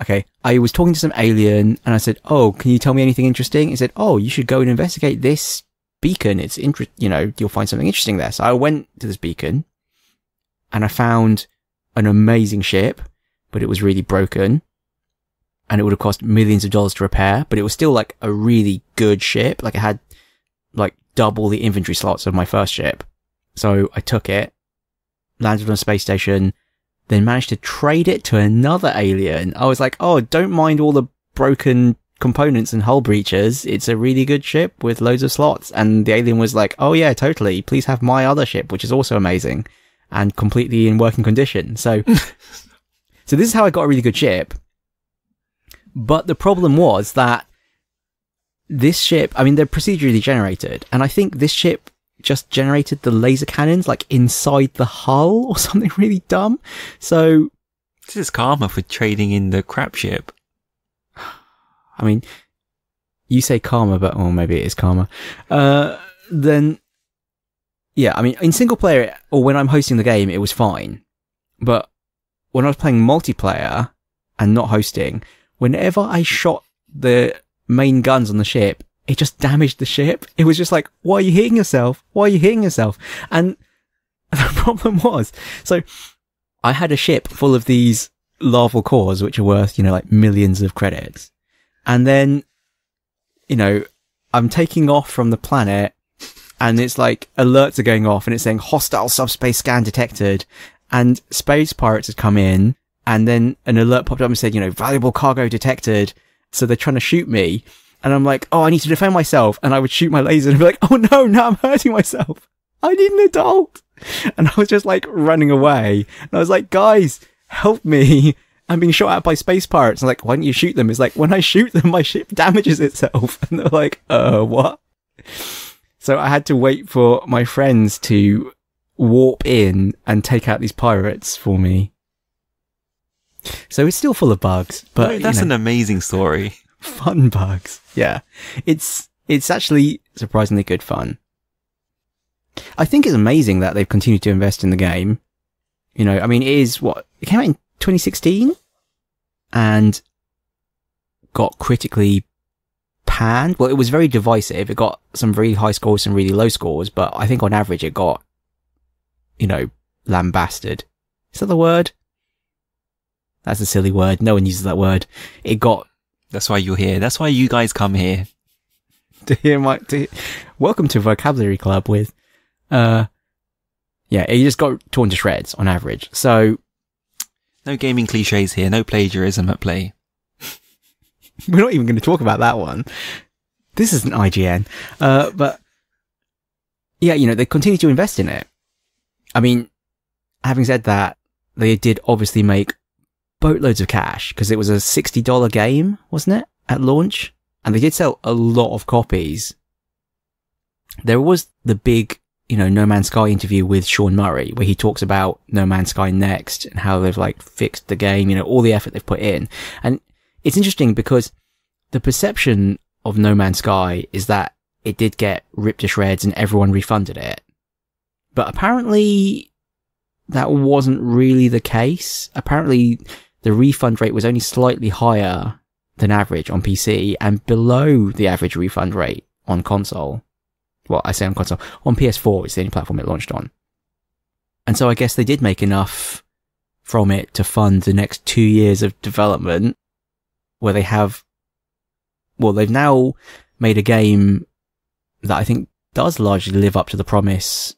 okay, I was talking to some alien and I said, Oh, can you tell me anything interesting? He said, Oh, you should go and investigate this beacon. It's inter, you know, you'll find something interesting there. So I went to this beacon and I found an amazing ship, but it was really broken and it would have cost millions of dollars to repair, but it was still like a really good ship. Like it had like double the inventory slots of my first ship. So I took it, landed on a space station, then managed to trade it to another alien. I was like, oh, don't mind all the broken components and hull breaches. It's a really good ship with loads of slots. And the alien was like, oh yeah, totally. Please have my other ship, which is also amazing and completely in working condition. So, [LAUGHS] so this is how I got a really good ship. But the problem was that this ship, I mean, they're procedurally generated. And I think this ship just generated the laser cannons like inside the hull [LAUGHS] or something really dumb. So This is karma for trading in the crap ship. I mean, you say karma, but oh, maybe it is karma. Uh, then, yeah, I mean, in single player or when I'm hosting the game, it was fine. But when I was playing multiplayer and not hosting, whenever I shot the main guns on the ship, it just damaged the ship. It was just like, why are you hitting yourself? Why are you hitting yourself? And [LAUGHS] the problem was, so I had a ship full of these larval cores, which are worth, you know, like millions of credits. And then, you know, I'm taking off from the planet and it's like alerts are going off and it's saying hostile subspace scan detected and space pirates had come in and then an alert popped up and said, you know, valuable cargo detected. So they're trying to shoot me. And I'm like, oh, I need to defend myself. And I would shoot my laser and be like, oh no, now I'm hurting myself. I need an adult. And I was just like running away. And I was like, guys, help me. I'm being shot at by space pirates. I'm like, why don't you shoot them? It's like, when I shoot them, my ship damages itself. [LAUGHS] And they're like, uh, what? So I had to wait for my friends to warp in and take out these pirates for me. So it's still full of bugs, but Wait, that's you know, an amazing story. [LAUGHS] fun bugs. Yeah. It's, it's actually surprisingly good fun. I think it's amazing that they've continued to invest in the game. You know, I mean, it is what, it came out in 2016 and got critically panned. Well, it was very divisive. It got some really high scores, some really low scores, but I think on average it got, you know, lambasted. Is that the word? That's a silly word. No one uses that word. It got That's why you're here. That's why you guys come here. [LAUGHS] to hear my to, welcome to vocabulary club with uh yeah it just got torn to shreds on average so No gaming cliches here. No plagiarism at play. [LAUGHS] we're not even going to talk about that one this isn't ign uh but yeah you know they continue to invest in it i mean having said that they did obviously make boatloads of cash because it was a $60 game wasn't it at launch and they did sell a lot of copies there was the big you know, No Man's Sky interview with Sean Murray, where he talks about No Man's Sky Next and how they've like fixed the game, you know, all the effort they've put in. And it's interesting because the perception of No Man's Sky is that it did get ripped to shreds and everyone refunded it. But apparently that wasn't really the case. Apparently the refund rate was only slightly higher than average on PC and below the average refund rate on console. Well, I say on console. On PS4, it's the only platform it launched on. And so I guess they did make enough from it to fund the next two years of development where they have, well, they've now made a game that I think does largely live up to the promise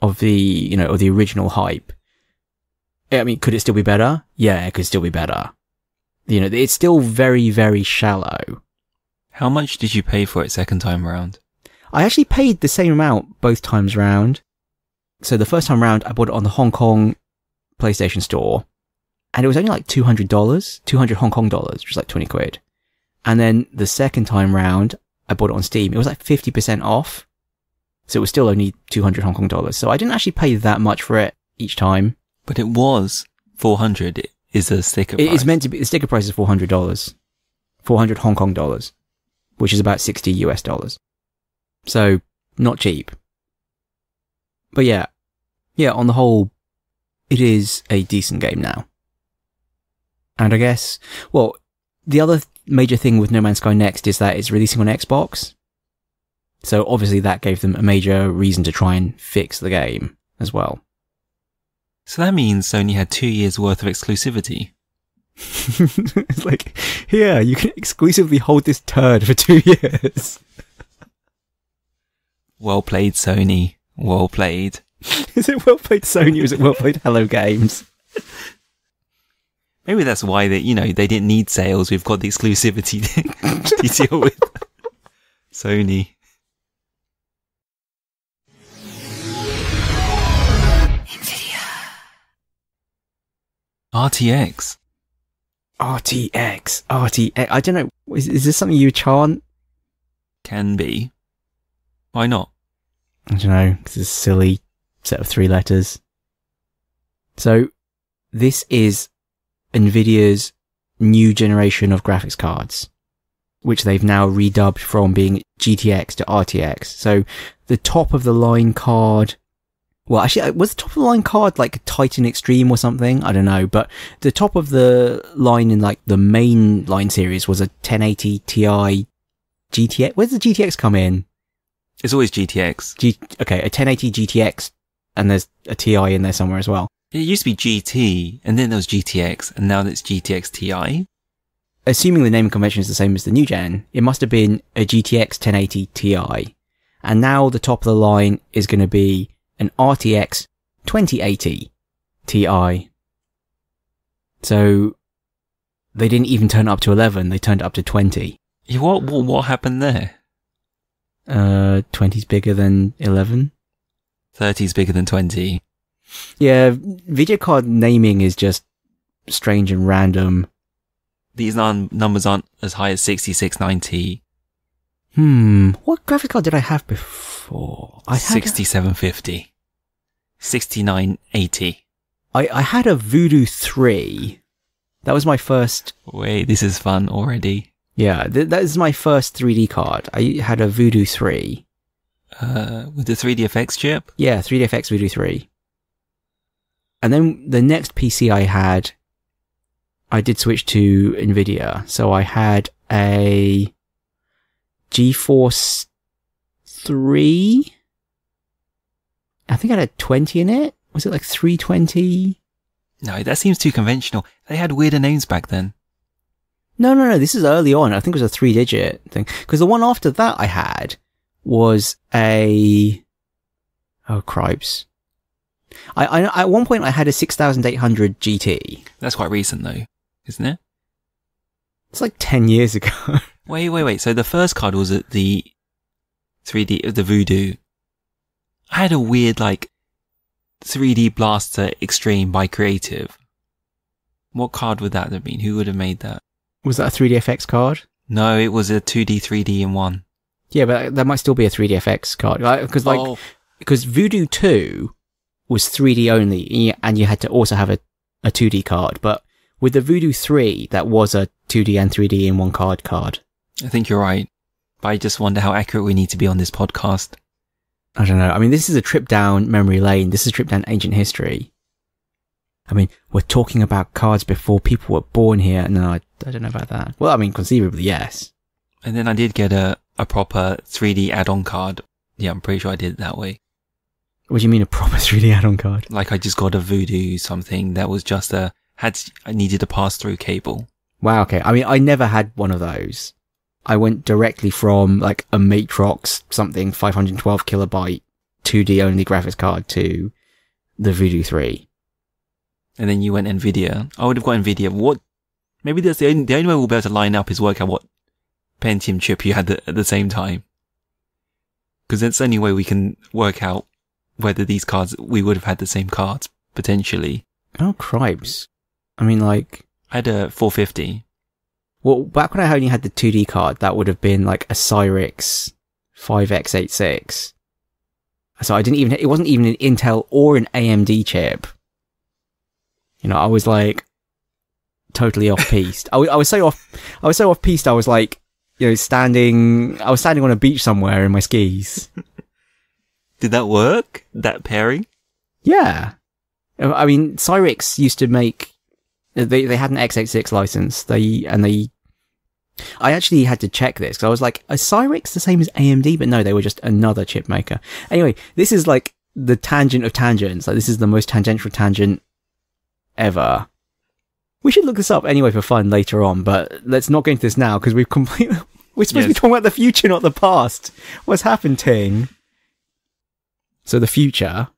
of the, you know, of the original hype. I mean, could it still be better? Yeah, it could still be better. You know, it's still very, very shallow. How much did you pay for it second time around? I actually paid the same amount both times round. So the first time round, I bought it on the Hong Kong PlayStation Store, and it was only like two hundred dollars, two hundred Hong Kong dollars, which is like twenty quid. And then the second time round, I bought it on Steam. It was like fifty percent off, so it was still only two hundred Hong Kong dollars. So I didn't actually pay that much for it each time. But it was 400 is a sticker It price. is meant to be. The sticker price is four hundred dollars, four hundred Hong Kong dollars, which is about sixty US dollars. So not cheap. But yeah, yeah. On the whole, it is a decent game now. And I guess, well, the other major thing with No Man's Sky Next is that it's releasing on Xbox. So obviously that gave them a major reason to try and fix the game as well. So that means Sony had two years worth of exclusivity. [LAUGHS] it's like, here, you can exclusively hold this turd for two [LAUGHS] years. Well played, Sony. Well played. [LAUGHS] is it well played Sony or is it well played Hello Games? Maybe that's why they, you know, they didn't need sales. We've got the exclusivity to deal with. Sony. RTX. RTX, RTX. I don't know. Is, is this something you chant? Can be. Why not? I don't know, because it's a silly set of three letters. So, this is NVIDIA's new generation of graphics cards, which they've now redubbed from being GTX to RTX. So, the top of the line card, well, actually, uh, was the top of the line card like a Titan Extreme or something? I don't know, but the top of the line in like the main line series was a 1080 Ti GTX. Where's the GTX come in? It's always GTX. G- okay, a 1080 GTX, and there's a TI in there somewhere as well. It used to be GT, and then there was GTX, and now it's GTX Ti. Assuming the naming convention is the same as the new gen, it must have been a GTX 1080 Ti. And now the top of the line is going to be an RTX 2080 Ti. So they didn't even turn it up to 11, they turned it up to 20. What, what, what happened there? Uh, 20's bigger than 11. 30's bigger than 20. Yeah, video card naming is just strange and random. These num- numbers aren't as high as 6690, Hmm, what graphics card did I have before? I had a- 6750, 6980. I, I had a Voodoo 3. That was my first, Wait, this is fun already. yeah, th- that is my first 3D card. I had a Voodoo 3. Uh, with the 3DFX chip? Yeah, 3DFX Voodoo 3. And then the next PC I had, I did switch to Nvidia. So I had a GeForce 3. I think I had a 20 in it. Was it like 320? No, that seems too conventional. They had weirder names back then. No, no, no. This is early on. I think it was a three digit thing. Because the one after that I had was a, oh, cripes. I, I, at one point I had a 6800 GT. That's quite recent though, isn't it? It's like 10 years ago. [LAUGHS] Wait, wait, wait. So the first card was at the 3D, of the Voodoo. I had a weird, like, 3D Blaster Extreme by Creative. What card would that have been? Who would have made that? was that a 3DFX card? No, it was a 2D, 3D in one. Yeah, but that might still be a 3DFX card. Because like, oh, because Voodoo 2 was 3D only and you, and you had to also have a, a 2D card. But with the Voodoo 3, that was a 2D and 3D in one card card. I think you're right. But I just wonder how accurate we need to be on this podcast. I don't know. I mean, this is a trip down memory lane. This is a trip down ancient history. I mean, we're talking about cards before people were born here. No, I, I don't know about that. Well, I mean, conceivably, yes. And then I did get a, a proper 3D add-on card. Yeah, I'm pretty sure I did it that way. What do you mean a proper [LAUGHS] 3D add-on card? Like I just got a Voodoo something that was just a had I needed a pass through cable. Wow, okay. I mean, I never had one of those. I went directly from like a Matrox something 512 kilobyte 2D only graphics card to the Voodoo 3. And then you went Nvidia. I would have got Nvidia. What? Maybe that's the only the only way we'll be able to line up is work out what Pentium chip you had the, at the same time. Because that's the only way we can work out whether these cards we would have had the same cards potentially. Oh, cripes. I mean, like, I had a 450. Well, back when I only had the 2D card, that would have been like a Cyrix 5x86. So I didn't even, it wasn't even an Intel or an AMD chip. You know, I was like totally off piste. I, I was so off, I was so off piste. I was like, you know, standing, I was standing on a beach somewhere in my skis. [LAUGHS] Did that work? That pairing? Yeah. I mean, Cyrix used to make, they, they had an x86 license. They, and they, I actually had to check this because I was like, is Cyrix the same as AMD? But no, they were just another chip maker. Anyway, this is like the tangent of tangents. Like this is the most tangential tangent ever. We should look this up anyway for fun later on, but let's not get into this now because we've completely, [LAUGHS] we're supposed to be talking about the future, not the past. What's happened, Ting? So the future,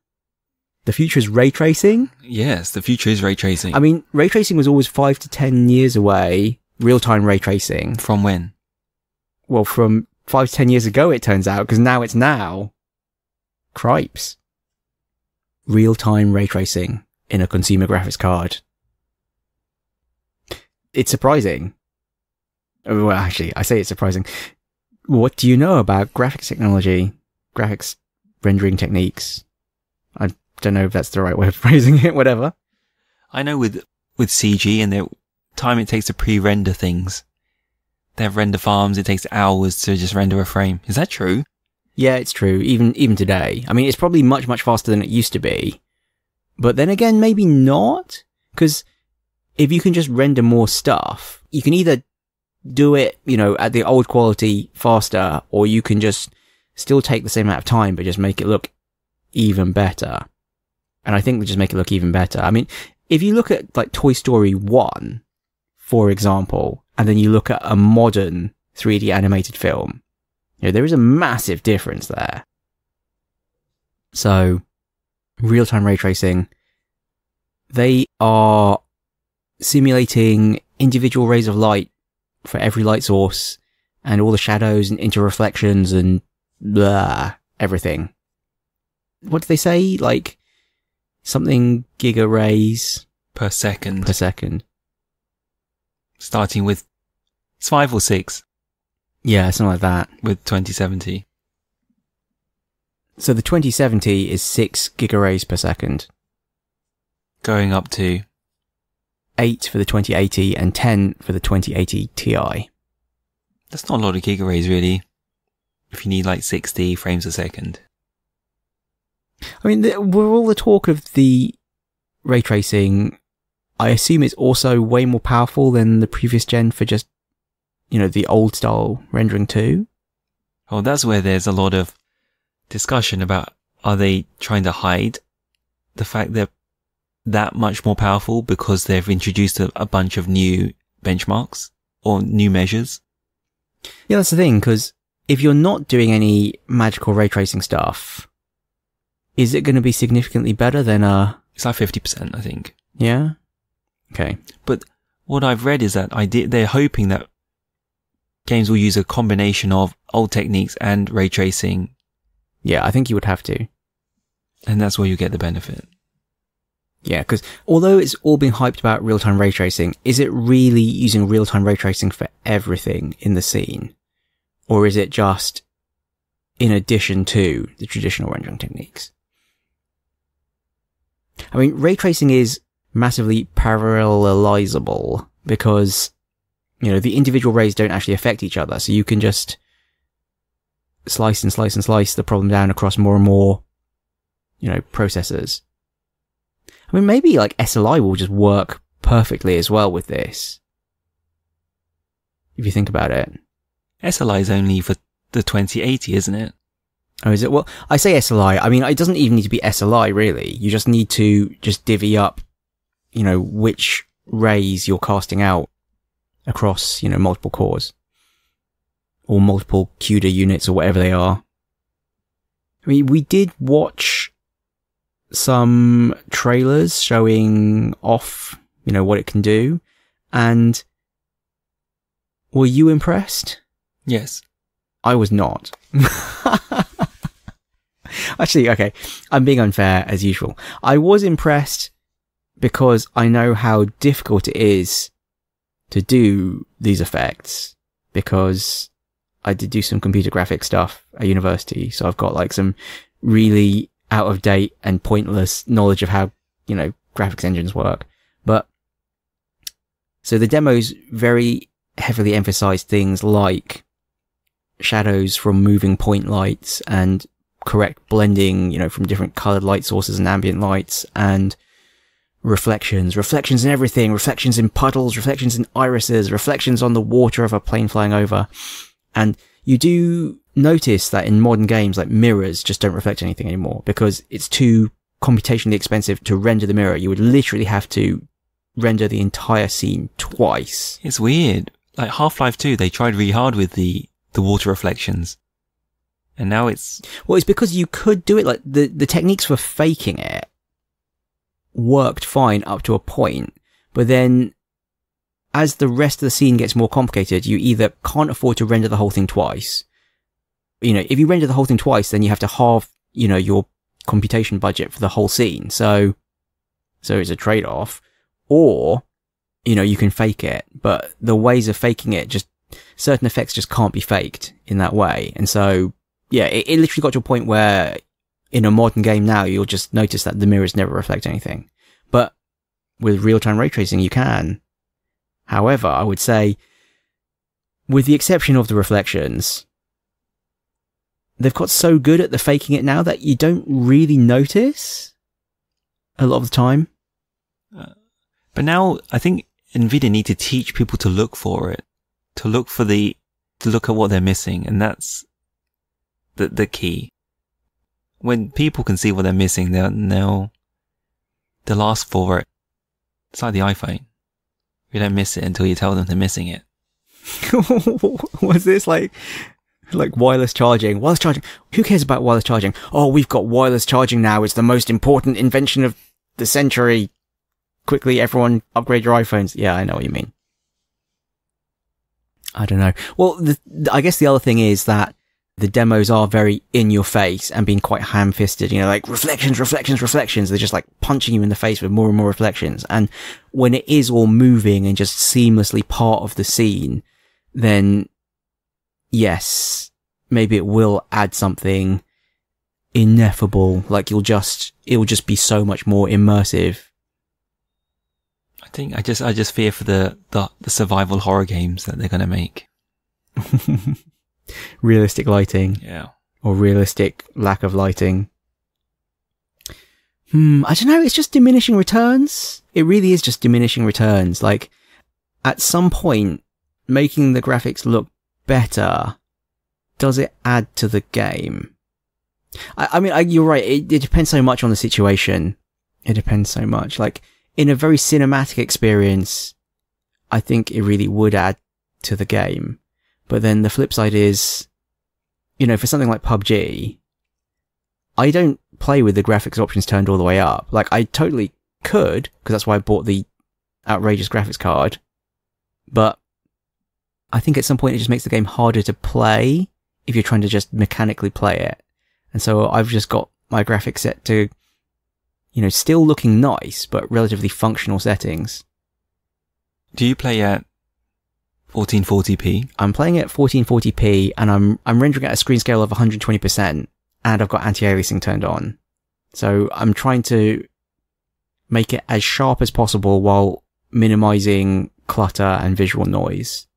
the future is ray tracing. Yes, the future is ray tracing. I mean, ray tracing was always five to ten years away. Real time ray tracing. From when? Well, from five to ten years ago, it turns out, because now it's now. Cripes. Real time ray tracing in a consumer graphics card. It's surprising. Well, actually, I say it's surprising. What do you know about graphics technology? Graphics rendering techniques? I don't know if that's the right way of [LAUGHS] phrasing it, whatever. I know with with CG and the time it takes to pre-render things, they have render farms. It takes hours to just render a frame. Is that true? Yeah, it's true. Even even today, I mean, it's probably much much faster than it used to be. But then again, maybe not, because if you can just render more stuff, you can either do it, you know, at the old quality faster, or you can just still take the same amount of time, but just make it look even better. And I think they just make it look even better. I mean, if you look at like Toy Story 1, for example, and then you look at a modern 3D animated film, you know, there is a massive difference there. So, real-time ray tracing, they are simulating individual rays of light for every light source and all the shadows and interreflections and blah, everything. What do they say? Like, something giga rays Per second, per second. starting with it's five or six Yeah, something like that. with 2070. So the 2070 is 6 gigarays per second. Going up to 8 for the 2080 and 10 for the 2080 Ti. that's not a lot of gigarays really. If you need like 60 frames a second. I mean, the, with all the talk of the ray tracing, I assume it's also way more powerful than the previous gen for just, you know, the old style rendering too. Oh, that's where there's a lot of discussion about are they trying to hide the fact they're that much more powerful because they've introduced a, a bunch of new benchmarks or new measures. Yeah, that's the thing, because if you're not doing any magical ray tracing stuff, is it going to be significantly better than a, It's like 50%, I think. yeah? Okay. But what I've read is that I did, they're hoping that games will use a combination of old techniques and ray tracing, Yeah, I think you would have to. and that's where you get the benefit. Yeah, because although it's all been hyped about real-time ray tracing, is it really using real-time ray tracing for everything in the scene? Or is it just in addition to the traditional rendering techniques? I mean, ray tracing is massively parallelizable because, you know, the individual rays don't actually affect each other. So you can just slice and slice and slice the problem down across more and more, you know, processors. I mean, maybe like SLI will just work perfectly as well with this. If you think about it. SLI is only for the 2080, isn't it? Oh, is it? Well, I say SLI. I mean, it doesn't even need to be SLI, really. You just need to just divvy up, you know, which rays you're casting out across, you know, multiple cores. Or multiple CUDA units or whatever they are. I mean, we did watch some trailers showing off, you know, what it can do. And were you impressed? Yes. I was not. [LAUGHS] [LAUGHS] Actually, okay, I'm being unfair as usual. I was impressed because I know how difficult it is to do these effects because I did do some computer graphic stuff at university. So I've got like some really out of date and pointless knowledge of how, you know, graphics engines work. But so the demos very heavily emphasized things like shadows from moving point lights and correct blending, you know, from different colored light sources and ambient lights and reflections, reflections in everything, reflections in puddles, reflections in irises, reflections on the water of a plane flying over. And you do notice that in modern games, like mirrors just don't reflect anything anymore because it's too computationally expensive to render the mirror. You would literally have to render the entire scene twice. It's weird. Like Half-Life 2, they tried really hard with the, the water reflections. And now it's, Well, it's because you could do it like the, the techniques for faking it worked fine up to a point, but then as the rest of the scene gets more complicated, you either can't afford to render the whole thing twice. You know, if you render the whole thing twice, then you have to halve, you know, your computation budget for the whole scene. So, so it's a trade-off. Or, you know, you can fake it, but the ways of faking it just, certain effects just can't be faked in that way. And so, yeah, it, it literally got to a point where in a modern game now, you'll just notice that the mirrors never reflect anything. But with real-time ray tracing, you can. However, I would say, with the exception of the reflections, they've got so good at the faking it now that you don't really notice a lot of the time. Uh, but now I think NVIDIA need to teach people to look for it, to look for the, to look at what they're missing. And that's the, the key. When people can see what they're missing, they'll, they'll, they'll ask for it. It's like the iPhone. You don't miss it until you tell them they're missing it. [LAUGHS] Was this like like wireless charging? Wireless charging. Who cares about wireless charging? Oh, we've got wireless charging now. It's the most important invention of the century. Quickly, everyone upgrade your iPhones. Yeah, I know what you mean. I don't know. Well, the, I guess the other thing is that the demos are very in your face and being quite ham fisted, you know, like reflections, reflections, reflections. They're just like punching you in the face with more and more reflections. And when it is all moving and just seamlessly part of the scene, then yes, maybe it will add something ineffable. Like you'll just, it'll just be so much more immersive. I think I just, I just fear for the, the, the survival horror games that they're going to make. [LAUGHS] Realistic lighting. Yeah. or realistic lack of lighting. Hmm, I don't know, it's just diminishing returns. It really is just diminishing returns. Like, at some point, making the graphics look better, does it add to the game? I, I mean, I, you're right, it, it depends so much on the situation. It depends so much. Like, in a very cinematic experience, I think it really would add to the game. But then the flip side is, you know, for something like PUBG, I don't play with the graphics options turned all the way up. Like, I totally could, because that's why I bought the outrageous graphics card. But I think at some point it just makes the game harder to play if you're trying to just mechanically play it. And so I've just got my graphics set to, you know, still looking nice, but relatively functional settings. Do you play at 1440p? I'm playing at 1440p and I'm, I'm rendering at a screen scale of 120% and I've got anti-aliasing turned on. So I'm trying to make it as sharp as possible while minimizing clutter and visual noise.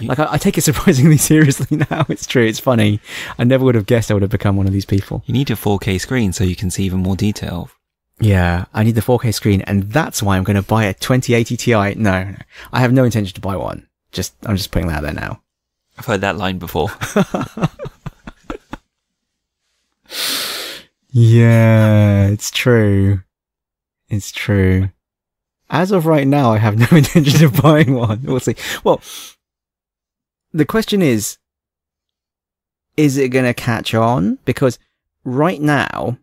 You- Like, I, I take it surprisingly [LAUGHS] seriously now. It's true. It's funny. I never would have guessed I would have become one of these people. You need a 4K screen so you can see even more detail. Yeah, I need the 4K screen, and that's why I'm going to buy a 2080 Ti. No, no, I have no intention to buy one. Just, I'm just putting that out there now. I've heard that line before. [LAUGHS] Yeah, it's true. It's true. As of right now, I have no [LAUGHS] intention of buying one. We'll see. Well, the question is, is it going to catch on? Because right now,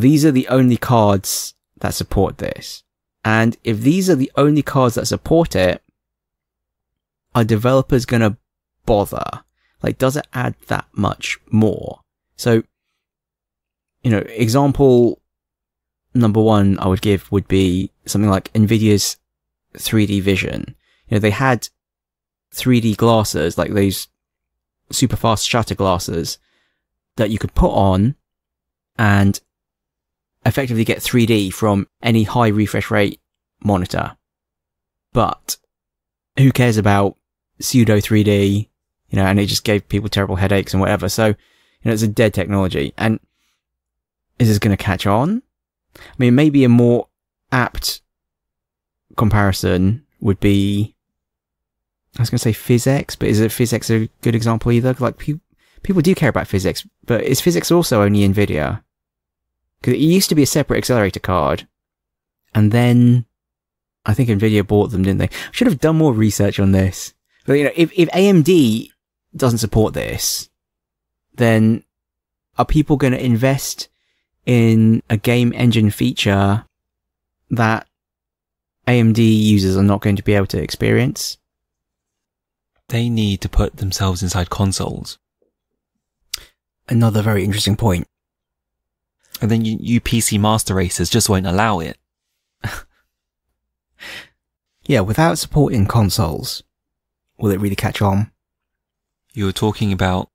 these are the only cards that support this. And if these are the only cards that support it, are developers going to bother? Like, does it add that much more? So, you know, example number one I would give would be something like NVIDIA's 3D vision. You know, they had 3D glasses, like those super fast shutter glasses that you could put on and effectively get 3D from any high refresh rate monitor. But who cares about pseudo 3D, you know, and it just gave people terrible headaches and whatever. So, you know, it's a dead technology. And is this going to catch on? I mean, maybe a more apt comparison would be, I was going to say PhysX, but is it PhysX a good example either? Like, pe- people do care about physics, but is physics also only NVIDIA? Because it used to be a separate accelerator card. And then I think NVIDIA bought them, didn't they? I should have done more research on this. But you know, if, if AMD doesn't support this, then are people going to invest in a game engine feature that AMD users are not going to be able to experience? They need to put themselves inside consoles. Another very interesting point. And then you, you PC master racers just won't allow it. [LAUGHS] Yeah, without supporting consoles, will it really catch on? You were talking about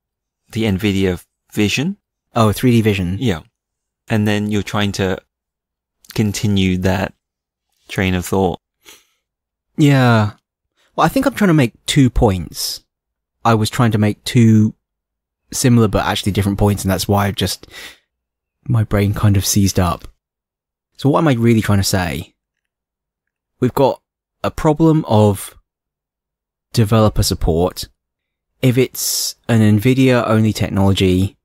the Nvidia Vision. Oh, 3D vision. Yeah. And then you're trying to continue that train of thought. Yeah. Well, I think I'm trying to make two points. I was trying to make two similar but actually different points, and that's why I just, my brain kind of seized up. So what am I really trying to say? We've got a problem of developer support. If it's an NVIDIA only technology,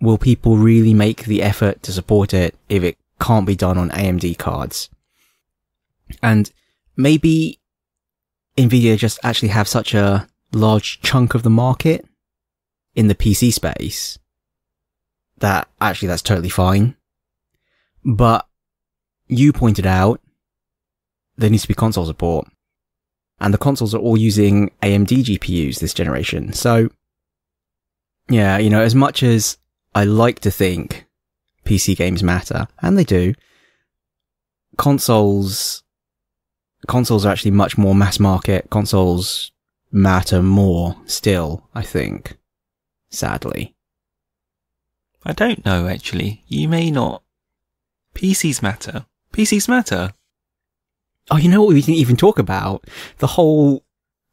will people really make the effort to support it if it can't be done on AMD cards? And maybe Nvidia just actually have such a large chunk of the market in the PC space that actually that's totally fine. But you pointed out there needs to be console support. And the consoles are all using AMD GPUs this generation. So yeah, you know, as much as I like to think PC games matter, and they do, consoles consoles are actually much more mass market. Consoles matter more still, I think. Sadly. I don't know, actually. You may not. PCs matter. PCs matter. Oh, you know what we didn't even talk about? The whole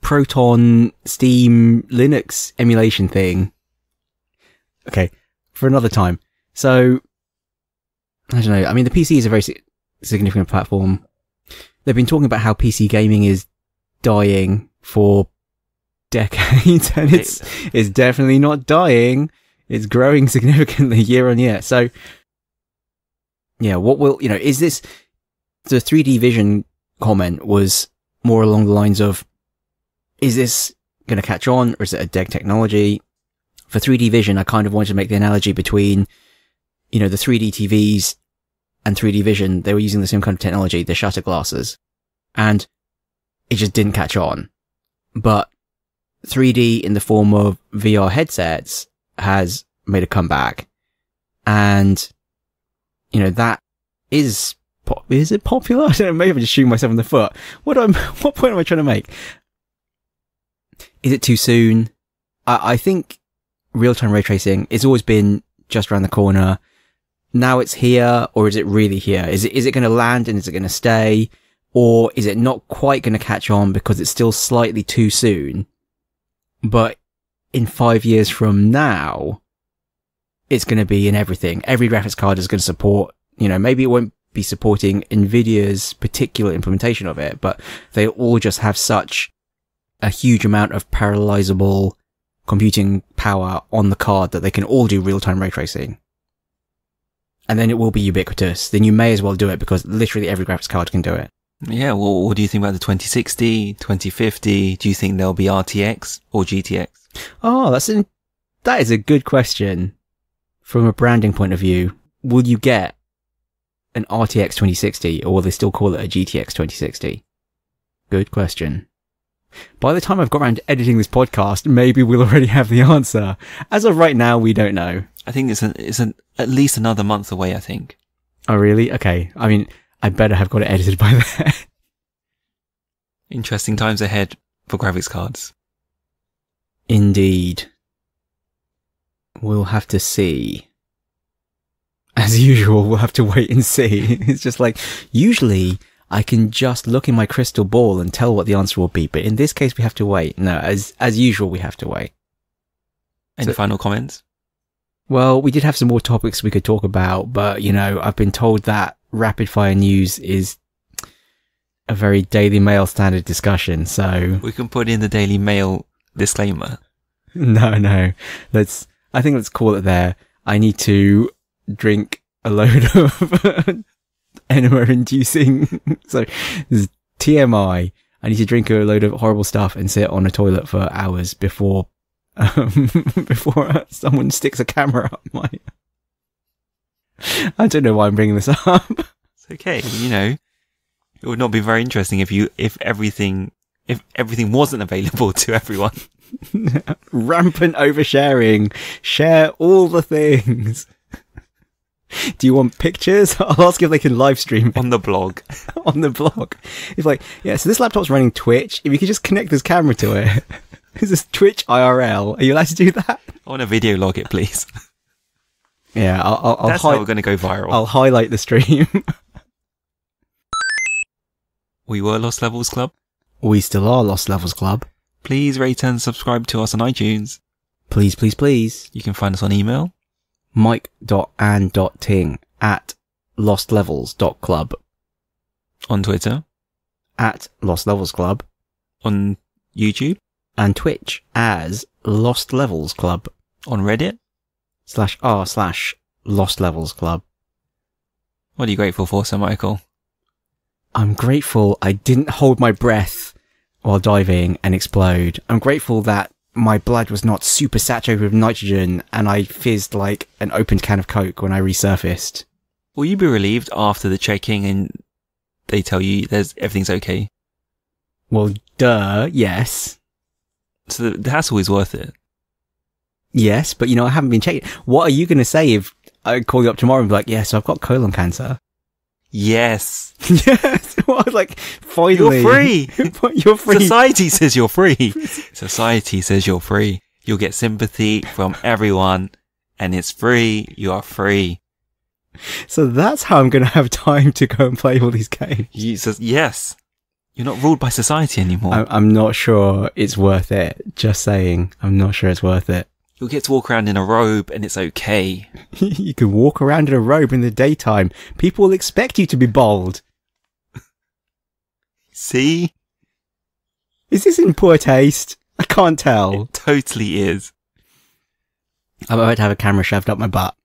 Proton, Steam, Linux emulation thing. Okay, for another time. So, I don't know. I mean, the PC is a very significant platform. They've been talking about how PC gaming is dying for decades, [LAUGHS] and it's it's definitely not dying. It's growing [LAUGHS] significantly year on year. So, yeah, what will you know? Is this the 3D vision comment was more along the lines of, is this going to catch on or is it a dead technology? For 3D vision, I kind of wanted to make the analogy between, you know, the 3D TVs and 3D vision. They were using the same kind of technology, the shutter glasses, and it just didn't catch on. But 3D in the form of VR headsets has made a comeback. And, you know, that is is it popular? [LAUGHS] I don't know. Maybe I'm just shooting myself in the foot. What am, [LAUGHS] what point am I trying to make? Is it too soon? I, I think real-time ray tracing, it's always been just around the corner. Now it's here, or is it really here? Is it, is it going to land and is it going to stay? Or is it not quite going to catch on because it's still slightly too soon? But in five years from now, it's going to be in everything. Every graphics card is going to support, you know, maybe it won't be supporting NVIDIA's particular implementation of it, but they all just have such a huge amount of parallelizable computing power on the card that they can all do real-time ray tracing. and then it will be ubiquitous, then you may as well do it because literally every graphics card can do it. Yeah, well, what do you think about the 2060, 2050? Do you think there'll be RTX or GTX? Oh, that's an, that is a good question. From a branding point of view, will you get an RTX 2060 or will they still call it a GTX 2060? Good question. By the time I've got around to editing this podcast, maybe we'll already have the answer. As of right now, we don't know. I think it's an, it's an, at least another month away, I think. Oh, really? Okay. I mean, I better have got it edited by [LAUGHS] then. Interesting times ahead for graphics cards. Indeed. We'll have to see. As usual, we'll have to wait and see. [LAUGHS] It's just like, usually I can just look in my crystal ball and tell what the answer will be, but in this case we have to wait. No, as, as usual we have to wait. Any So- final comments? Well, we did have some more topics we could talk about, but you know, I've been told that rapid fire news is a very Daily Mail standard discussion, so We can put in the Daily Mail disclaimer. [LAUGHS] No, no. Let's, I think let's call it there. I need to drink a load [LAUGHS] of enema inducing. [LAUGHS] so this is TMI. I need to drink a load of horrible stuff and sit on a toilet for hours before, um, before someone sticks a camera up my, I don't know why I'm bringing this up. It's okay, you know. It would not be very interesting if you, if everything, if everything wasn't available to everyone [LAUGHS] Rampant oversharing. Share all the things. Do you want pictures? [LAUGHS] I'll ask if they can live stream it. on the blog. [LAUGHS] on the blog. It's like, yeah, so this laptop's running Twitch. If you could just connect this camera to it. Is this Twitch IRL? Are you allowed to do that? I want to video log it, please. Yeah, I'll, I'll, I'll, That's hi- how we're going to go viral. I'll highlight the stream. We were Lost Levels Club. We still are Lost Levels Club. Please rate and subscribe to us on iTunes. Please, please, please. You can find us on email. Mike.and.ting at lostlevels.club on Twitter, at Lost Levels Club on YouTube, and Twitch as Lost Levels Club on Reddit. slash r slash Lost Levels Club. What are you grateful for, Sir Michael? I'm grateful I didn't hold my breath while diving and explode. I'm grateful that my blood was not super saturated with nitrogen and I fizzed like an opened can of Coke when I resurfaced. Will you be relieved after the checking and they tell you there's everything's okay? Well, duh, yes. So the, the hassle is worth it. Yes, but you know, I haven't been checking. What are you going to say if I call you up tomorrow and be like, yeah, so I've got colon cancer? Yes, [LAUGHS] yes. [LAUGHS] Well, I was like, finally. you're free. [LAUGHS] you're free. Society says you're free. Society says you're free. You'll get sympathy from everyone, and it's free. You are free. so that's how I'm going to have time to go and play all these games. You says yes. You're not ruled by society anymore. I- I'm not sure it's worth it. Just saying, I'm not sure it's worth it. You'll get to walk around in a robe, and it's okay. [LAUGHS] you can walk around in a robe in the daytime. People will expect you to be bald. [LAUGHS] See, Is this in poor taste? I can't tell. it totally is. I'm about to have a camera shoved up my butt.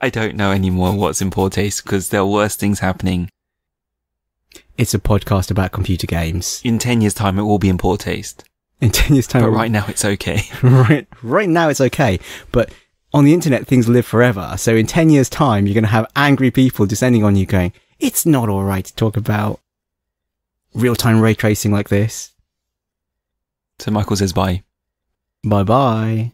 I don't know anymore what's in poor taste because there are worse things happening. It's a podcast about computer games. In ten years' time, it will be in poor taste. In [LAUGHS] 10 years time, But right now, it's okay. [LAUGHS] right, right now it's okay. But on the internet, things live forever. So in 10 years time, you're going to have angry people descending on you going, it's not alright to talk about real time ray tracing like this. So Michael says bye. Bye bye.